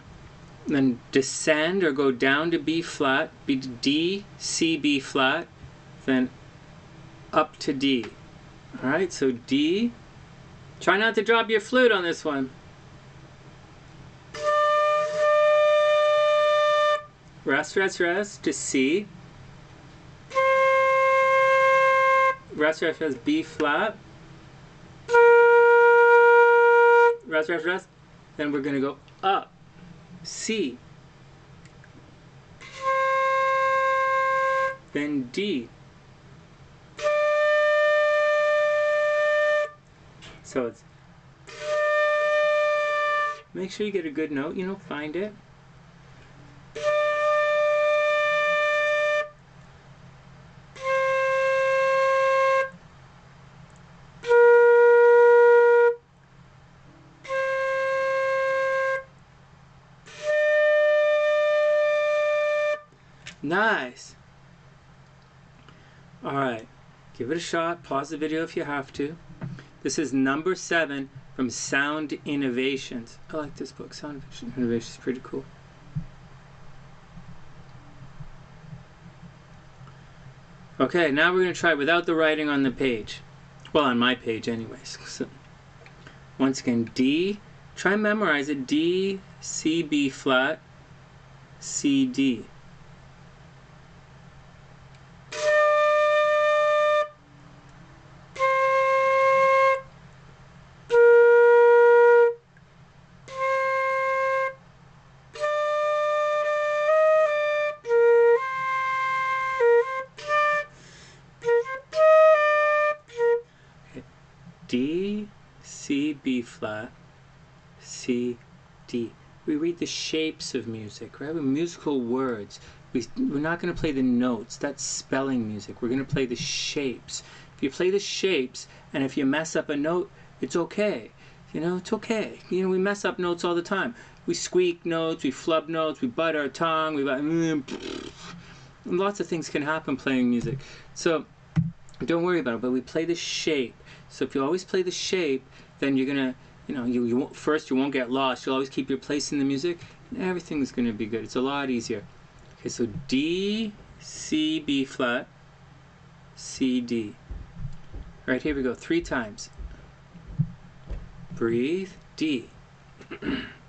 then descend or go down to B flat, B D, C, B flat, then up to D. All right, so D. Try not to drop your flute on this one. Rest, rest, rest to C. Rest, rest, rest, B flat. Rest, rest, rest. Then we're going to go up, C. Then D. So it's. Make sure you get a good note, you know, find it. Nice. All right, give it a shot. Pause the video if you have to. This is number seven from Sound Innovations. I like this book. Sound Innovations is pretty cool. Okay, now we're going to try without the writing on the page. Well, on my page, anyways. [LAUGHS] So, once again, D. Try memorize it. D, C, B flat, C. D, shapes of music, right? With musical words. We, we're not going to play the notes. That's spelling music. We're going to play the shapes. If you play the shapes, and if you mess up a note, it's okay. You know, it's okay. You know, we mess up notes all the time. We squeak notes, we flub notes, we bite our tongue, we mm, lots of things can happen playing music. So don't worry about it. But we play the shape. So if you always play the shape, then you're gonna, you know, you, you first you won't get lost. You'll always keep your place in the music, everything's gonna be good. It's a lot easier. Okay, so D, C, B flat, C, D. All right, here we go. Three times. Breathe. D. [CLEARS THROAT]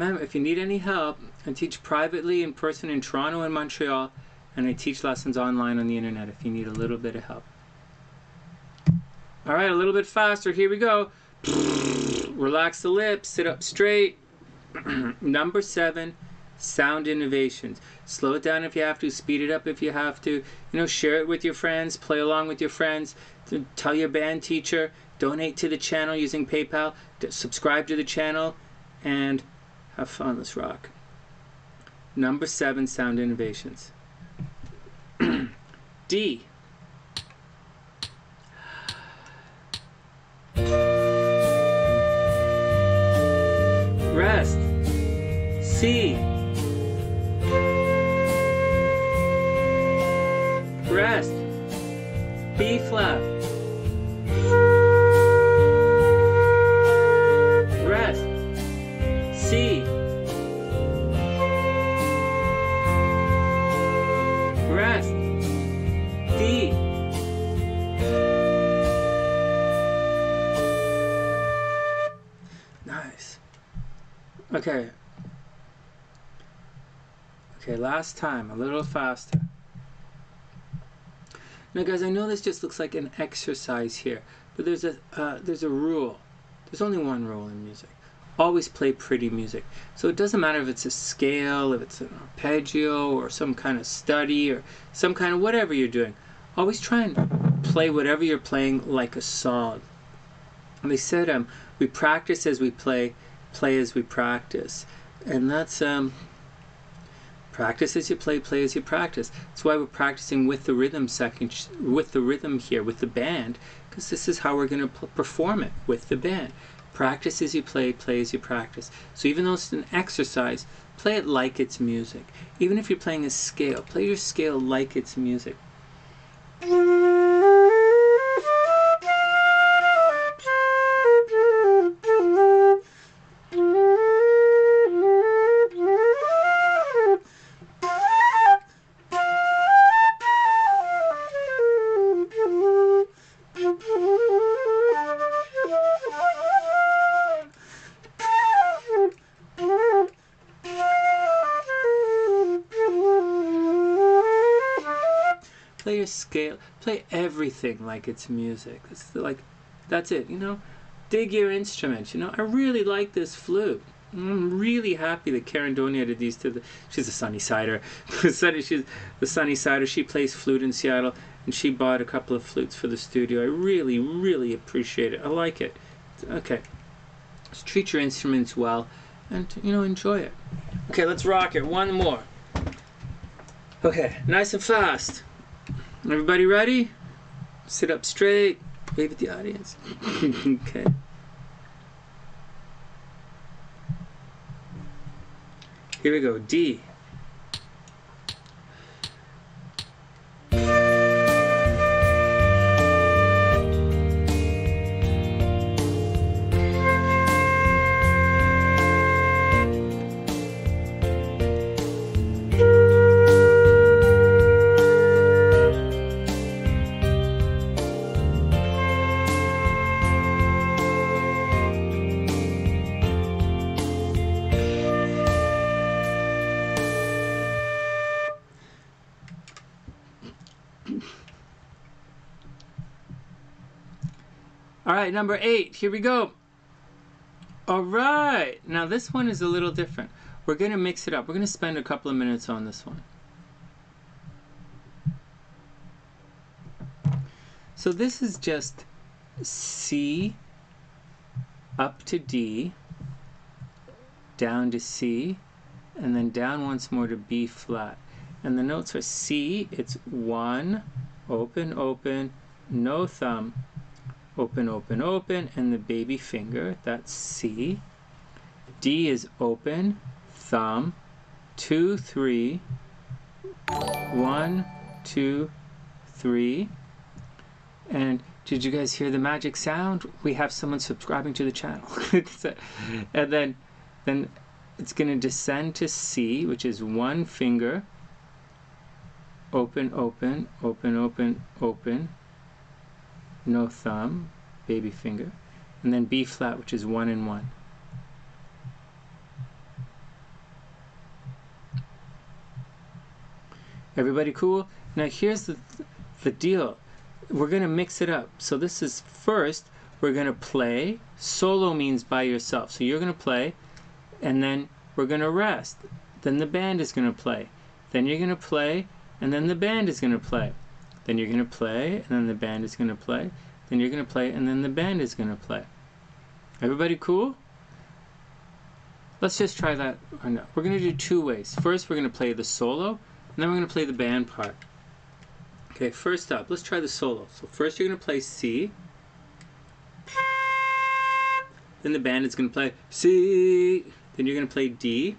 remember, if you need any help, I teach privately in person in Toronto and Montreal, and I teach lessons online on the internet if you need a little bit of help. Alright, a little bit faster. Here we go. [SNIFFS] Relax the lips, sit up straight. [CLEARS THROAT] Number seven, sound innovations. Slow it down if you have to, speed it up if you have to. You know, share it with your friends, play along with your friends, tell your band teacher, donate to the channel using PayPal, subscribe to the channel, and have fun. Let's rock. Number seven, sound innovations. [CLEARS THROAT] D. last time, a little faster. Now, guys, I know this just looks like an exercise here, but there's a uh, there's a rule. There's only one rule in music. Always play pretty music. So it doesn't matter if it's a scale, if it's an arpeggio, or some kind of study, or some kind of whatever you're doing. Always try and play whatever you're playing like a song. And they said um, we practice as we play, play as we practice, and that's um, practice as you play, play as you practice. That's why we're practicing with the rhythm section, with the rhythm here, with the band, because this is how we're going to perform it with the band. Practice as you play, play as you practice. So even though it's an exercise, play it like it's music. Even if you're playing a scale, play your scale like it's music. Scale play everything like it's music it's like that's it you know dig your instrument you know i really like this flute I'm really happy that Karen donated did these to the. She's a Sunny Sider. [LAUGHS] She's the Sunny Sider. She plays flute in Seattle, and she bought a couple of flutes for the studio. I really, really appreciate it. I like it. Okay, just treat your instruments well, and you know enjoy it. Okay, let's rock it. One more. Okay, nice and fast. Everybody ready? Sit up straight. Wave at the audience. [LAUGHS] okay. Here we go. D. right, number eight. Here we go. All right. Now this one is a little different. We're going to mix it up. We're going to spend a couple of minutes on this one. So this is just C up to D, down to C, and then down once more to B flat. And the notes are C, it's one, open, open, no thumb, open, open, open, and the baby finger, that's C. D is open, thumb, two, three, one, two, three. And did you guys hear the magic sound? We have someone subscribing to the channel. [LAUGHS] and then, then it's going to descend to C, which is one finger, open, open, open, open, open, no thumb, baby finger, and then B flat, which is one and one. Everybody cool? Now here's the, the deal. We're going to mix it up. So this is first, we're going to play. Solo means by yourself. So you're going to play, and then we're going to rest. Then the band is going to play. Then you're going to play, and then the band is going to play. Then you're going to play, and then the band is going to play. Then you're going to play, and then the band is going to play. Everybody cool? Let's just try that. Oh, no. We're going to do two ways. First, we're going to play the solo, and then we're going to play the band part. Okay, first up, let's try the solo. So first you're going to play C. Then the band is going to play C. Then you're going to play D.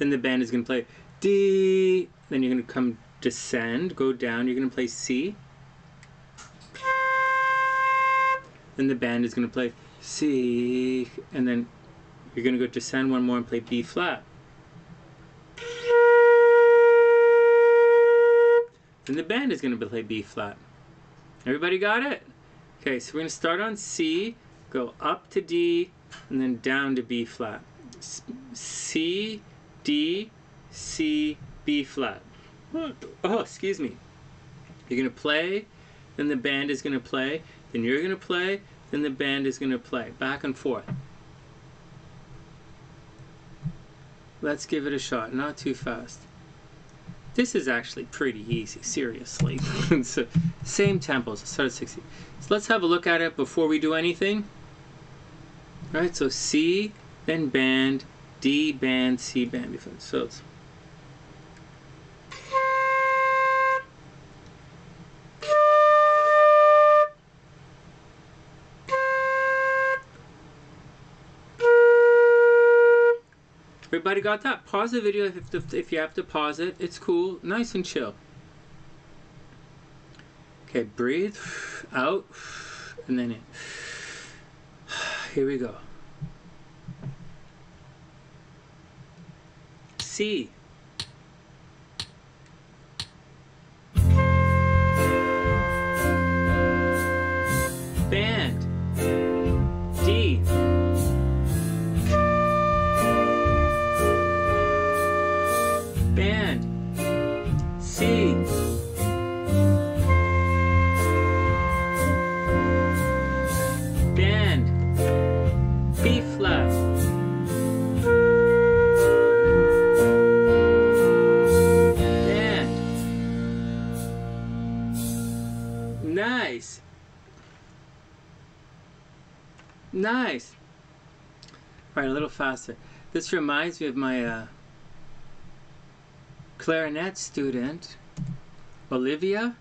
Then the band is going to play D. Then you're going to come descend, go down. You're going to play C. Then the band is going to play C. And then you're going to go descend one more and play B flat. Then the band is going to play B flat. Everybody got it? Okay, so we're going to start on C, go up to D, and then down to B flat. C, D, C, B flat. Oh, excuse me. You're going to play, then the band is going to play, then you're going to play, then the band is going to play. Back and forth. Let's give it a shot, not too fast. This is actually pretty easy, seriously. [LAUGHS] so, same tempos, start at 60. So let's have a look at it before we do anything. All right, so C, then band, D band, C band. So it's Everybody got that? Pause the video if, if you have to pause it. It's cool. Nice and chill. Okay, breathe [SIGHS] out [SIGHS] and then in. [SIGHS] Here we go. C. Nice. All right, a little faster. This reminds me of my uh, clarinet student, Olivia,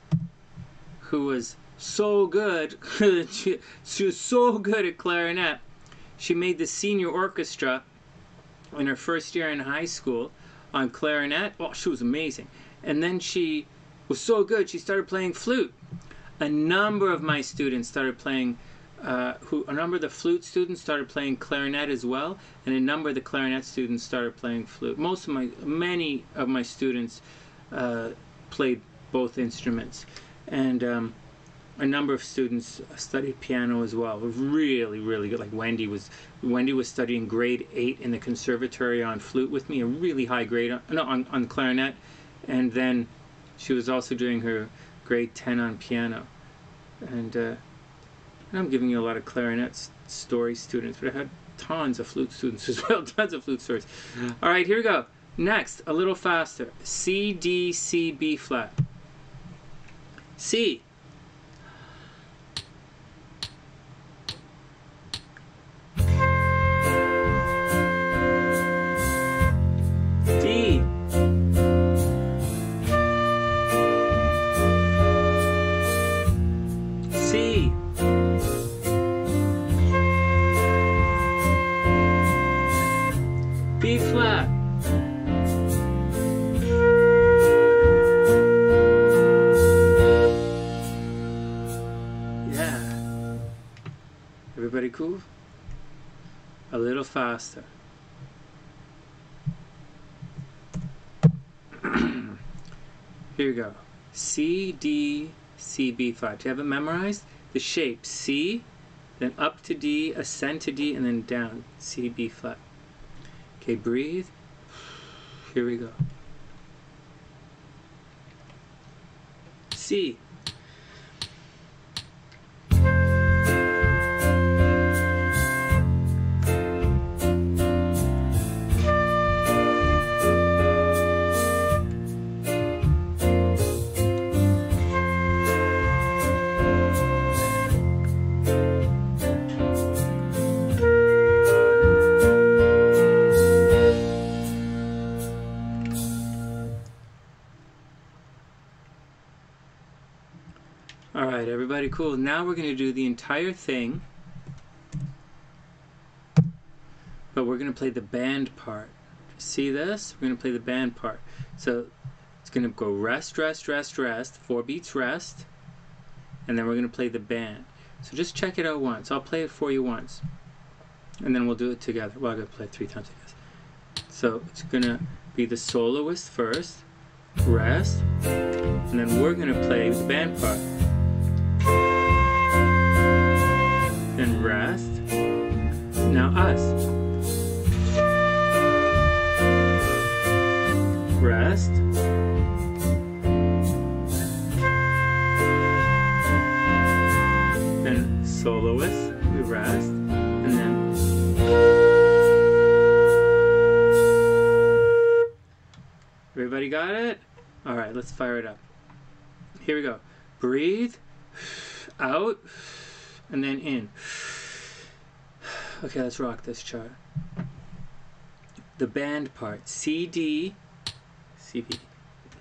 who was so good. [LAUGHS] she, she was so good at clarinet. She made the senior orchestra in her first year in high school on clarinet. Oh, she was amazing. And then she was so good, she started playing flute. A number of my students started playing uh, who a number of the flute students started playing clarinet as well, and a number of the clarinet students started playing flute. Most of my, many of my students uh, played both instruments, and um, a number of students studied piano as well. Really, really good. Like Wendy was, Wendy was studying grade eight in the conservatory on flute with me, a really high grade on, no, on, on clarinet, and then she was also doing her grade ten on piano, and. Uh, and I'm giving you a lot of clarinet story students, but I had tons of flute students [LAUGHS] as well, tons of flute stories. Mm-hmm. All right, here we go. Next, a little faster. C, D, C, B flat. C. We go. C, D, C, B flat. Do you have it memorized? The shape C, then up to D, ascend to D, and then down. C, B flat. Okay, breathe. Here we go. C. cool. Now we're going to do the entire thing, but we're going to play the band part. See this? We're going to play the band part. So it's going to go rest, rest, rest, rest, four beats rest, and then we're going to play the band. So just check it out once. I'll play it for you once, and then we'll do it together. Well, I'm going to play it three times, I guess. So it's going to be the soloist first, rest, and then we're going to play the band part. Then rest. Now us. Rest. Then soloist, we rest, and then Everybody got it? All right, let's fire it up. Here we go. Breathe out and then in. [SIGHS] Okay, let's rock this chart. The band part C D C B.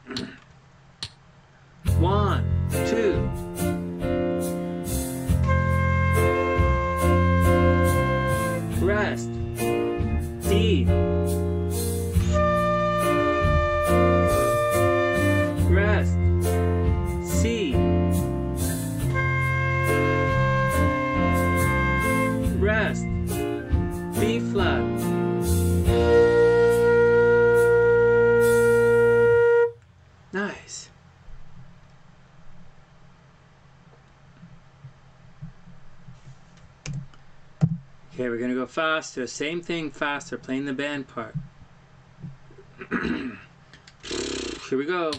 [CLEARS THROAT] One, two. Rest. D. Nice. Okay, we're gonna go faster. Same thing, faster. Playing the band part. [CLEARS THROAT] Here we go.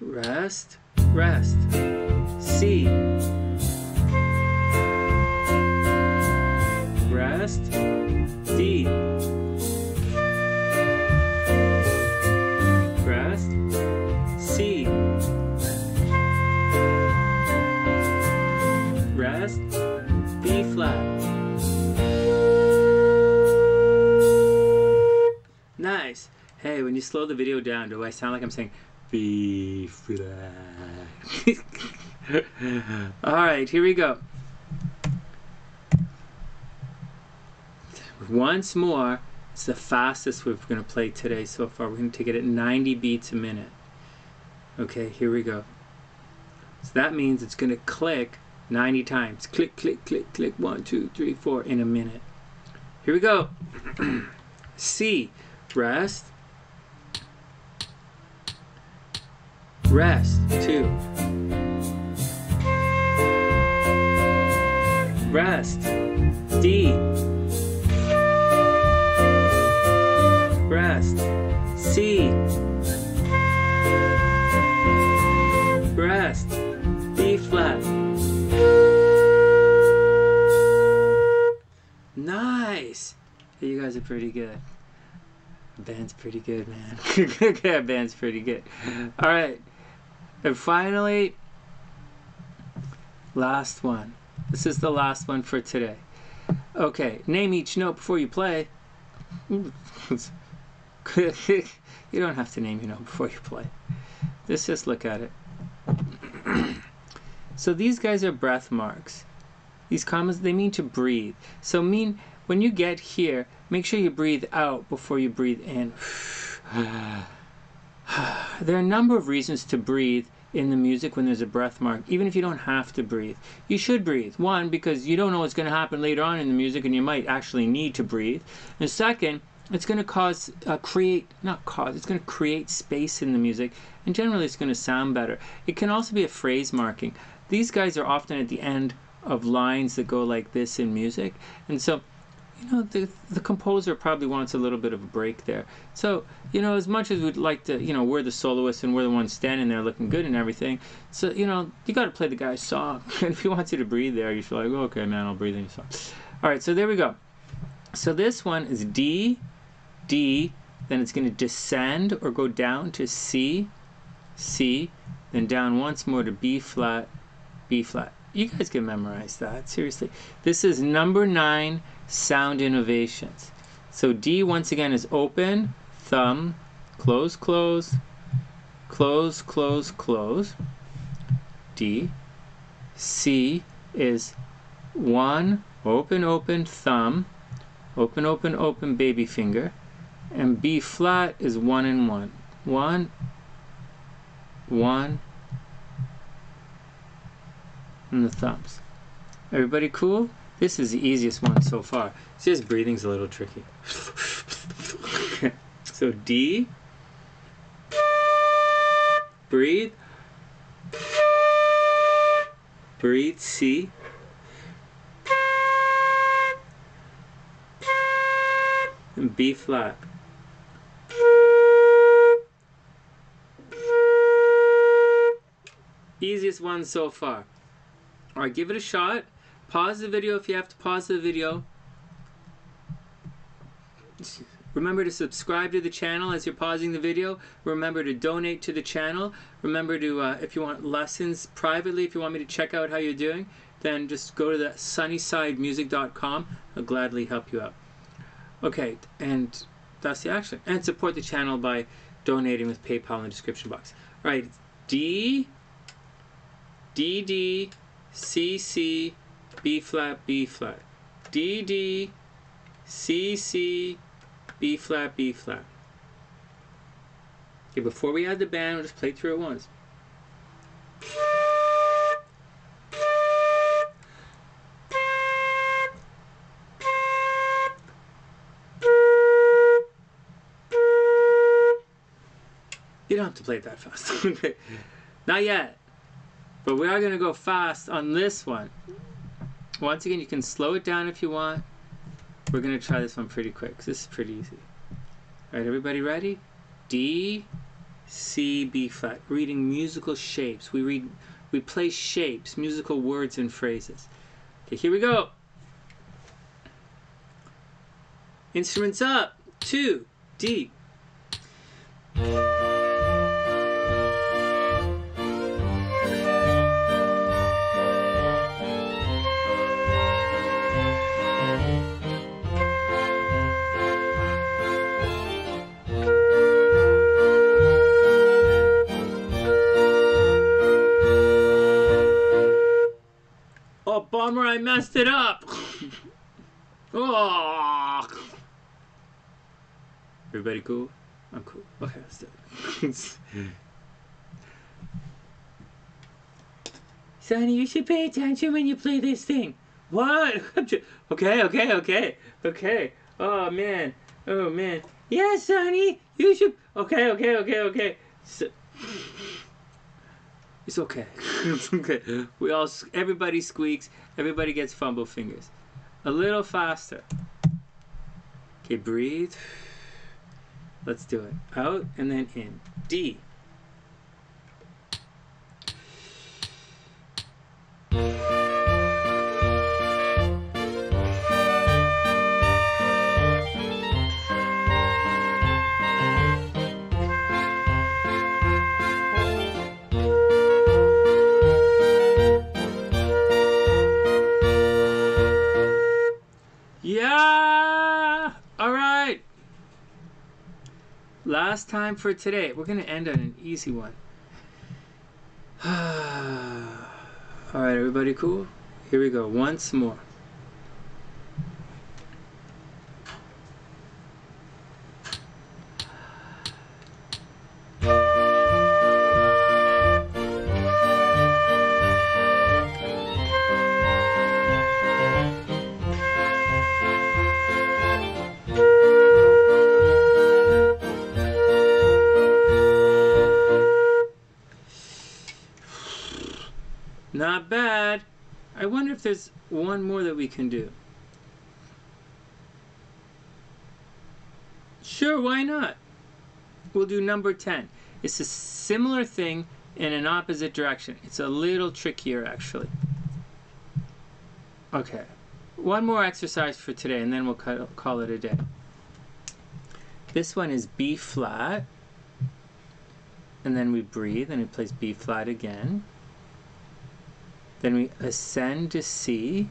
Rest, rest. C. Rest. D. Rest. C. Rest. B flat. Nice. Hey, when you slow the video down, do I sound like I'm saying B flat? [LAUGHS] All right, here we go. Once more, it's the fastest we're going to play today so far. We're going to take it at 90 beats a minute. Okay, here we go. So that means it's going to click 90 times. Click, click, click, click. One, two, three, four in a minute. Here we go. [CLEARS THROAT] C. Rest. Rest. Two. Rest. D. C. Rest. B flat. Nice. You guys are pretty good. Band's pretty good, man. [LAUGHS] yeah, band's pretty good. All right. And finally, last one. This is the last one for today. Okay, name each note before you play. [LAUGHS] [LAUGHS] you don't have to name your note before you play. Let's just look at it. [CLEARS THROAT] so these guys are breath marks. These commas, they mean to breathe. So mean when you get here, make sure you breathe out before you breathe in. [SIGHS] there are a number of reasons to breathe in the music when there's a breath mark, even if you don't have to breathe. You should breathe. One, because you don't know what's going to happen later on in the music and you might actually need to breathe. And second, it's going to cause, uh, create, not cause, it's going to create space in the music and generally it's going to sound better. It can also be a phrase marking. These guys are often at the end of lines that go like this in music. And so you know, the, the composer probably wants a little bit of a break there. So, you know, as much as we'd like to, you know, we're the soloists and we're the ones standing there looking good and everything. So, you know, you got to play the guy's song. and [LAUGHS] if he wants you to breathe there, you feel like, oh, okay, man, I'll breathe in your song. All right, so there we go. So this one is D, D, then it's going to descend or go down to C, C, then down once more to B flat, B flat. You guys can memorize that, seriously. This is number nine sound innovations. So D once again is open, thumb, close, close, close, close, close. D. C is one, open, open, thumb, open, open, open, baby finger. And B flat is one and one. One, one, and the thumbs. Everybody cool? This is the easiest one so far. It's just breathing's a little tricky. [LAUGHS] so D, breathe, breathe, C, and B flat. Easiest one so far. Alright, give it a shot. Pause the video if you have to pause the video. Remember to subscribe to the channel as you're pausing the video. Remember to donate to the channel. Remember to, uh, if you want lessons privately, if you want me to check out how you're doing, then just go to the sunnysidemusic.com. I'll gladly help you out. Okay, and that's the action. And support the channel by donating with PayPal in the description box. All right, D, D, D, C, C, B flat, B flat. D, D, C, C, B flat, B flat. Okay, before we add the band, we'll just play through it once. You don't have to play it that fast. [LAUGHS] okay. Not yet. But we are going to go fast on this one. Once again, you can slow it down if you want. We're going to try this one pretty quick. This is pretty easy. All right, everybody ready? D, C, B flat. Reading musical shapes. We read, we play shapes, musical words and phrases. Okay, here we go. Instruments up. Two, D. messed it up. oh. Everybody cool? I'm cool. Okay, let's do it. [LAUGHS] Sonny, you should pay attention when you play this thing. What? [LAUGHS] okay, okay, okay, okay. Oh man, oh man. Yeah, Sonny, you should. Okay, okay, okay, okay. So... It's okay. [LAUGHS] it's okay. We all, everybody squeaks. Everybody gets fumble fingers. A little faster. Okay, breathe. Let's do it. Out and then in. D. time for today. We're going to end on an easy one. [SIGHS] All right, everybody cool? Here we go. Once more. There's one more that we can do. Sure, why not? We'll do number 10. It's a similar thing in an opposite direction. It's a little trickier, actually. Okay. One more exercise for today, and then we'll call it a day. This one is B flat. And then we breathe, and it plays B flat again. Then we ascend to C,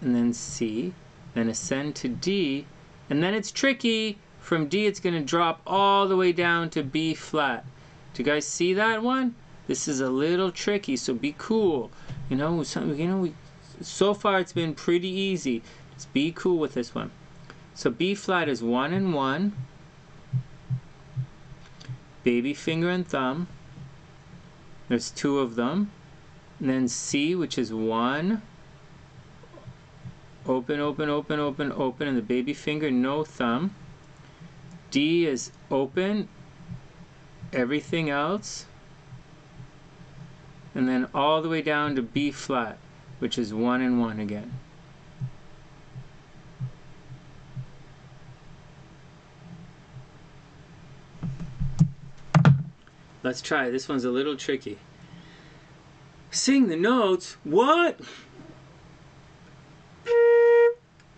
and then C, then ascend to D, and then it's tricky. From D, it's going to drop all the way down to B flat. Do you guys see that one? This is a little tricky, so be cool. You know, you know, we, so far it's been pretty easy. Just be cool with this one. So B flat is one and one. Baby finger and thumb. There's two of them. And then C, which is one. Open, open, open, open, open, and the baby finger, no thumb. D is open, everything else. And then all the way down to B flat, which is one and one again. Let's try. This one's a little tricky. Sing the notes. What?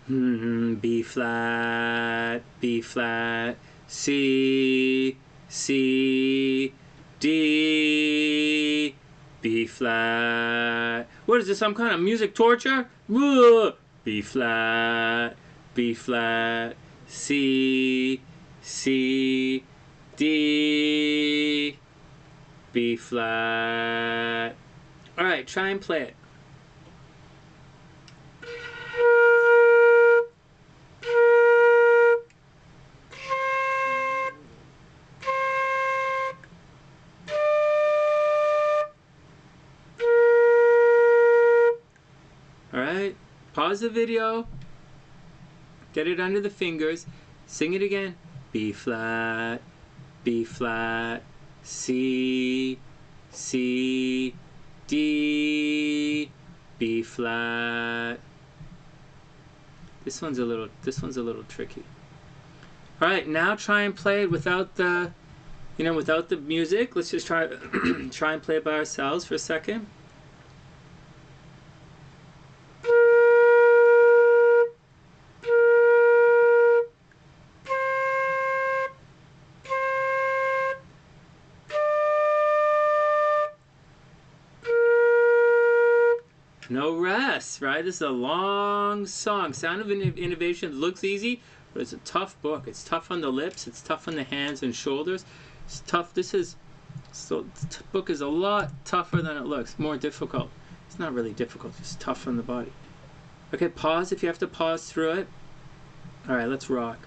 Hmm, B flat, B flat, C, C, D, B flat. What is this? Some kind of music torture? B flat, B flat, C, C, D, B flat. All right, try and play it. All right, pause the video, get it under the fingers, sing it again. B flat, B flat, C, C, D, B flat. This one's a little this one's a little tricky. All right, now try and play it without the you know, without the music. Let's just try [CLEARS THROAT] try and play it by ourselves for a second. Right? This is a long song. Sound of Innovation looks easy, but it's a tough book. It's tough on the lips. It's tough on the hands and shoulders. It's tough. This is so. The book is a lot tougher than it looks. More difficult. It's not really difficult. It's tough on the body. Okay, pause if you have to pause through it. All right, let's rock.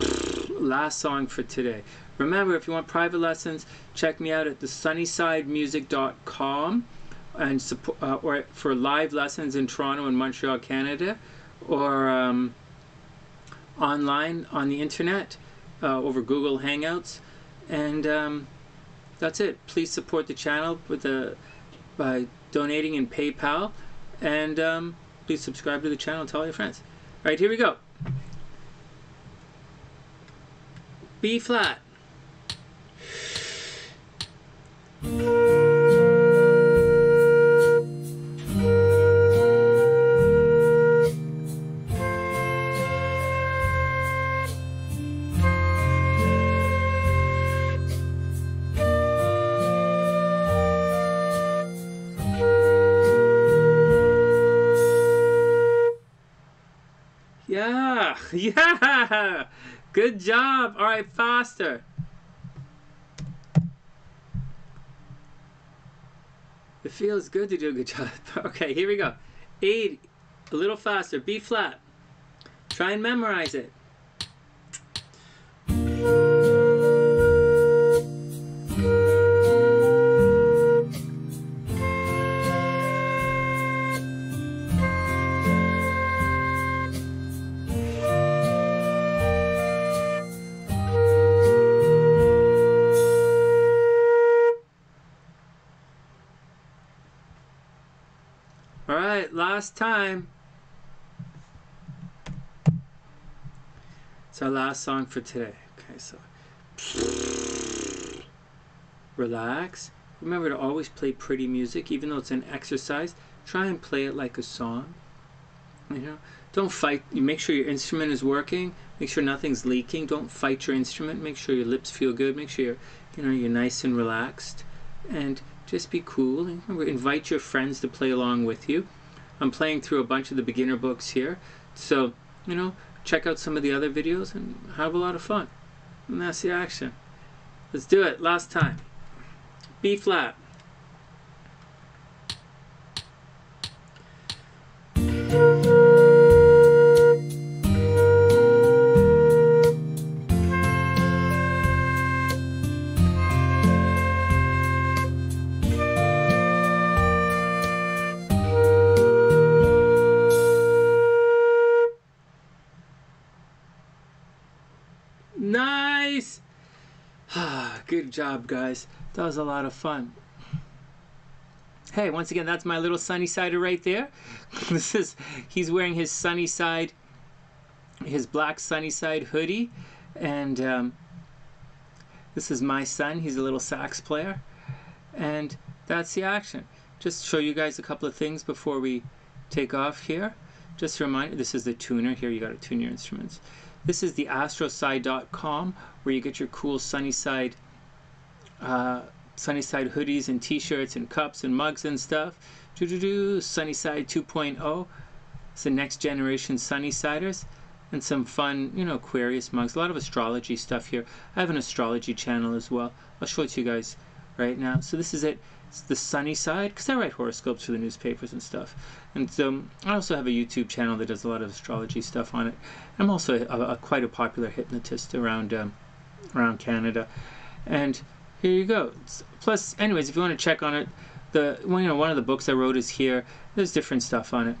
[LAUGHS] Last song for today. Remember, if you want private lessons, check me out at thesunnysidemusic.com and support, uh, or for live lessons in Toronto and Montreal, Canada, or um, online on the internet uh, over Google Hangouts, and um, that's it. Please support the channel with by donating in PayPal, and um, please subscribe to the channel and tell all your friends. All right, here we go. B flat. [LAUGHS] Good job. All right, faster. It feels good to do a good [LAUGHS] job. Okay, here we go. Eight, a little faster. B flat. Try and memorize it. Last time. It's our last song for today. Okay, so [LAUGHS] relax. Remember to always play pretty music, even though it's an exercise. Try and play it like a song. You know, don't fight. You make sure your instrument is working. Make sure nothing's leaking. Don't fight your instrument. Make sure your lips feel good. Make sure you're, you know, you're nice and relaxed. And just be cool. And remember, invite your friends to play along with you. I'm playing through a bunch of the beginner books here. So, you know, check out some of the other videos and have a lot of fun. And that's the action. Let's do it. Last time. B flat. Job, guys. That was a lot of fun. Hey, once again, that's my little sunny sider right there. [LAUGHS] this is, he's wearing his sunny side, his black sunny side hoodie. And um, This is my son. He's a little sax player. And that's the action. Just show you guys a couple of things before we take off here. Just a reminder, this is the tuner. Here you got to tune your instruments. This is the astroside.com where you get your cool Sunny Sunnyside uh, Sunnyside hoodies and t-shirts and cups and mugs and stuff. Doo -doo -doo, Sunnyside 2.0. It's the next generation Sunnysiders and some fun, you know, Aquarius mugs. A lot of astrology stuff here. I have an astrology channel as well. I'll show it to you guys right now. So this is it. It's the sunny side because I write horoscopes for the newspapers and stuff. And um, I also have a YouTube channel that does a lot of astrology stuff on it. I'm also a, a, quite a popular hypnotist around um, around Canada. And here you go. Plus, anyways, if you want to check on it, the well, you know one of the books I wrote is here. There's different stuff on it.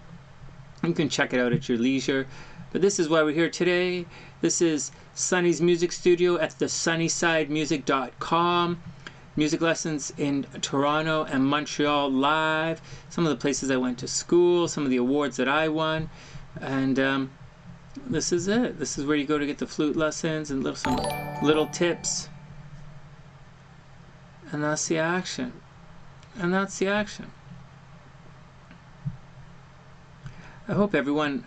You can check it out at your leisure. But this is why we're here today. This is Sonny's Music Studio at the sunnysidemusic.com. Music lessons in Toronto and Montreal live. Some of the places I went to school, some of the awards that I won. And um, this is it. This is where you go to get the flute lessons and little, some little tips. And that's the action. And that's the action. I hope everyone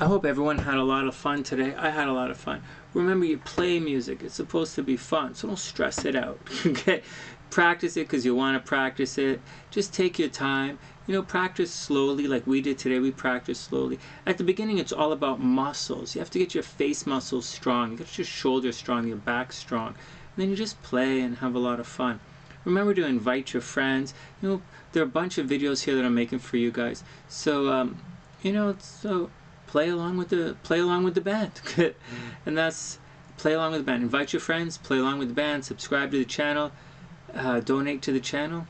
I hope everyone had a lot of fun today. I had a lot of fun. Remember, you play music. It's supposed to be fun, so don't stress it out. [LAUGHS] okay? Practice it because you want to practice it. Just take your time. You know, practice slowly like we did today. We practiced slowly. At the beginning, it's all about muscles. You have to get your face muscles strong. You get your shoulders strong, your back strong. And then you just play and have a lot of fun. Remember to invite your friends. You know, there are a bunch of videos here that I'm making for you guys. So, um, you know, so play along with the play along with the band. [LAUGHS] And that's play along with the band. Invite your friends play along with the band subscribe to the channel uh, donate to the channel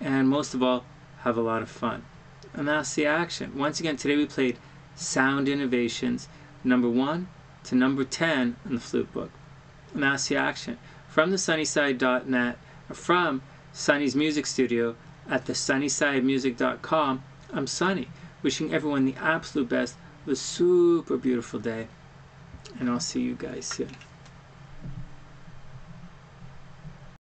and most of all have a lot of fun. And that's the action. Once again today we played sound innovations number one to number 10 in the flute book. And that's the action from the sunnyside.net from Sonny's music studio at the sunnysidemusic.com i'm Sonny wishing everyone the absolute best of a super beautiful day. And I'll see you guys soon.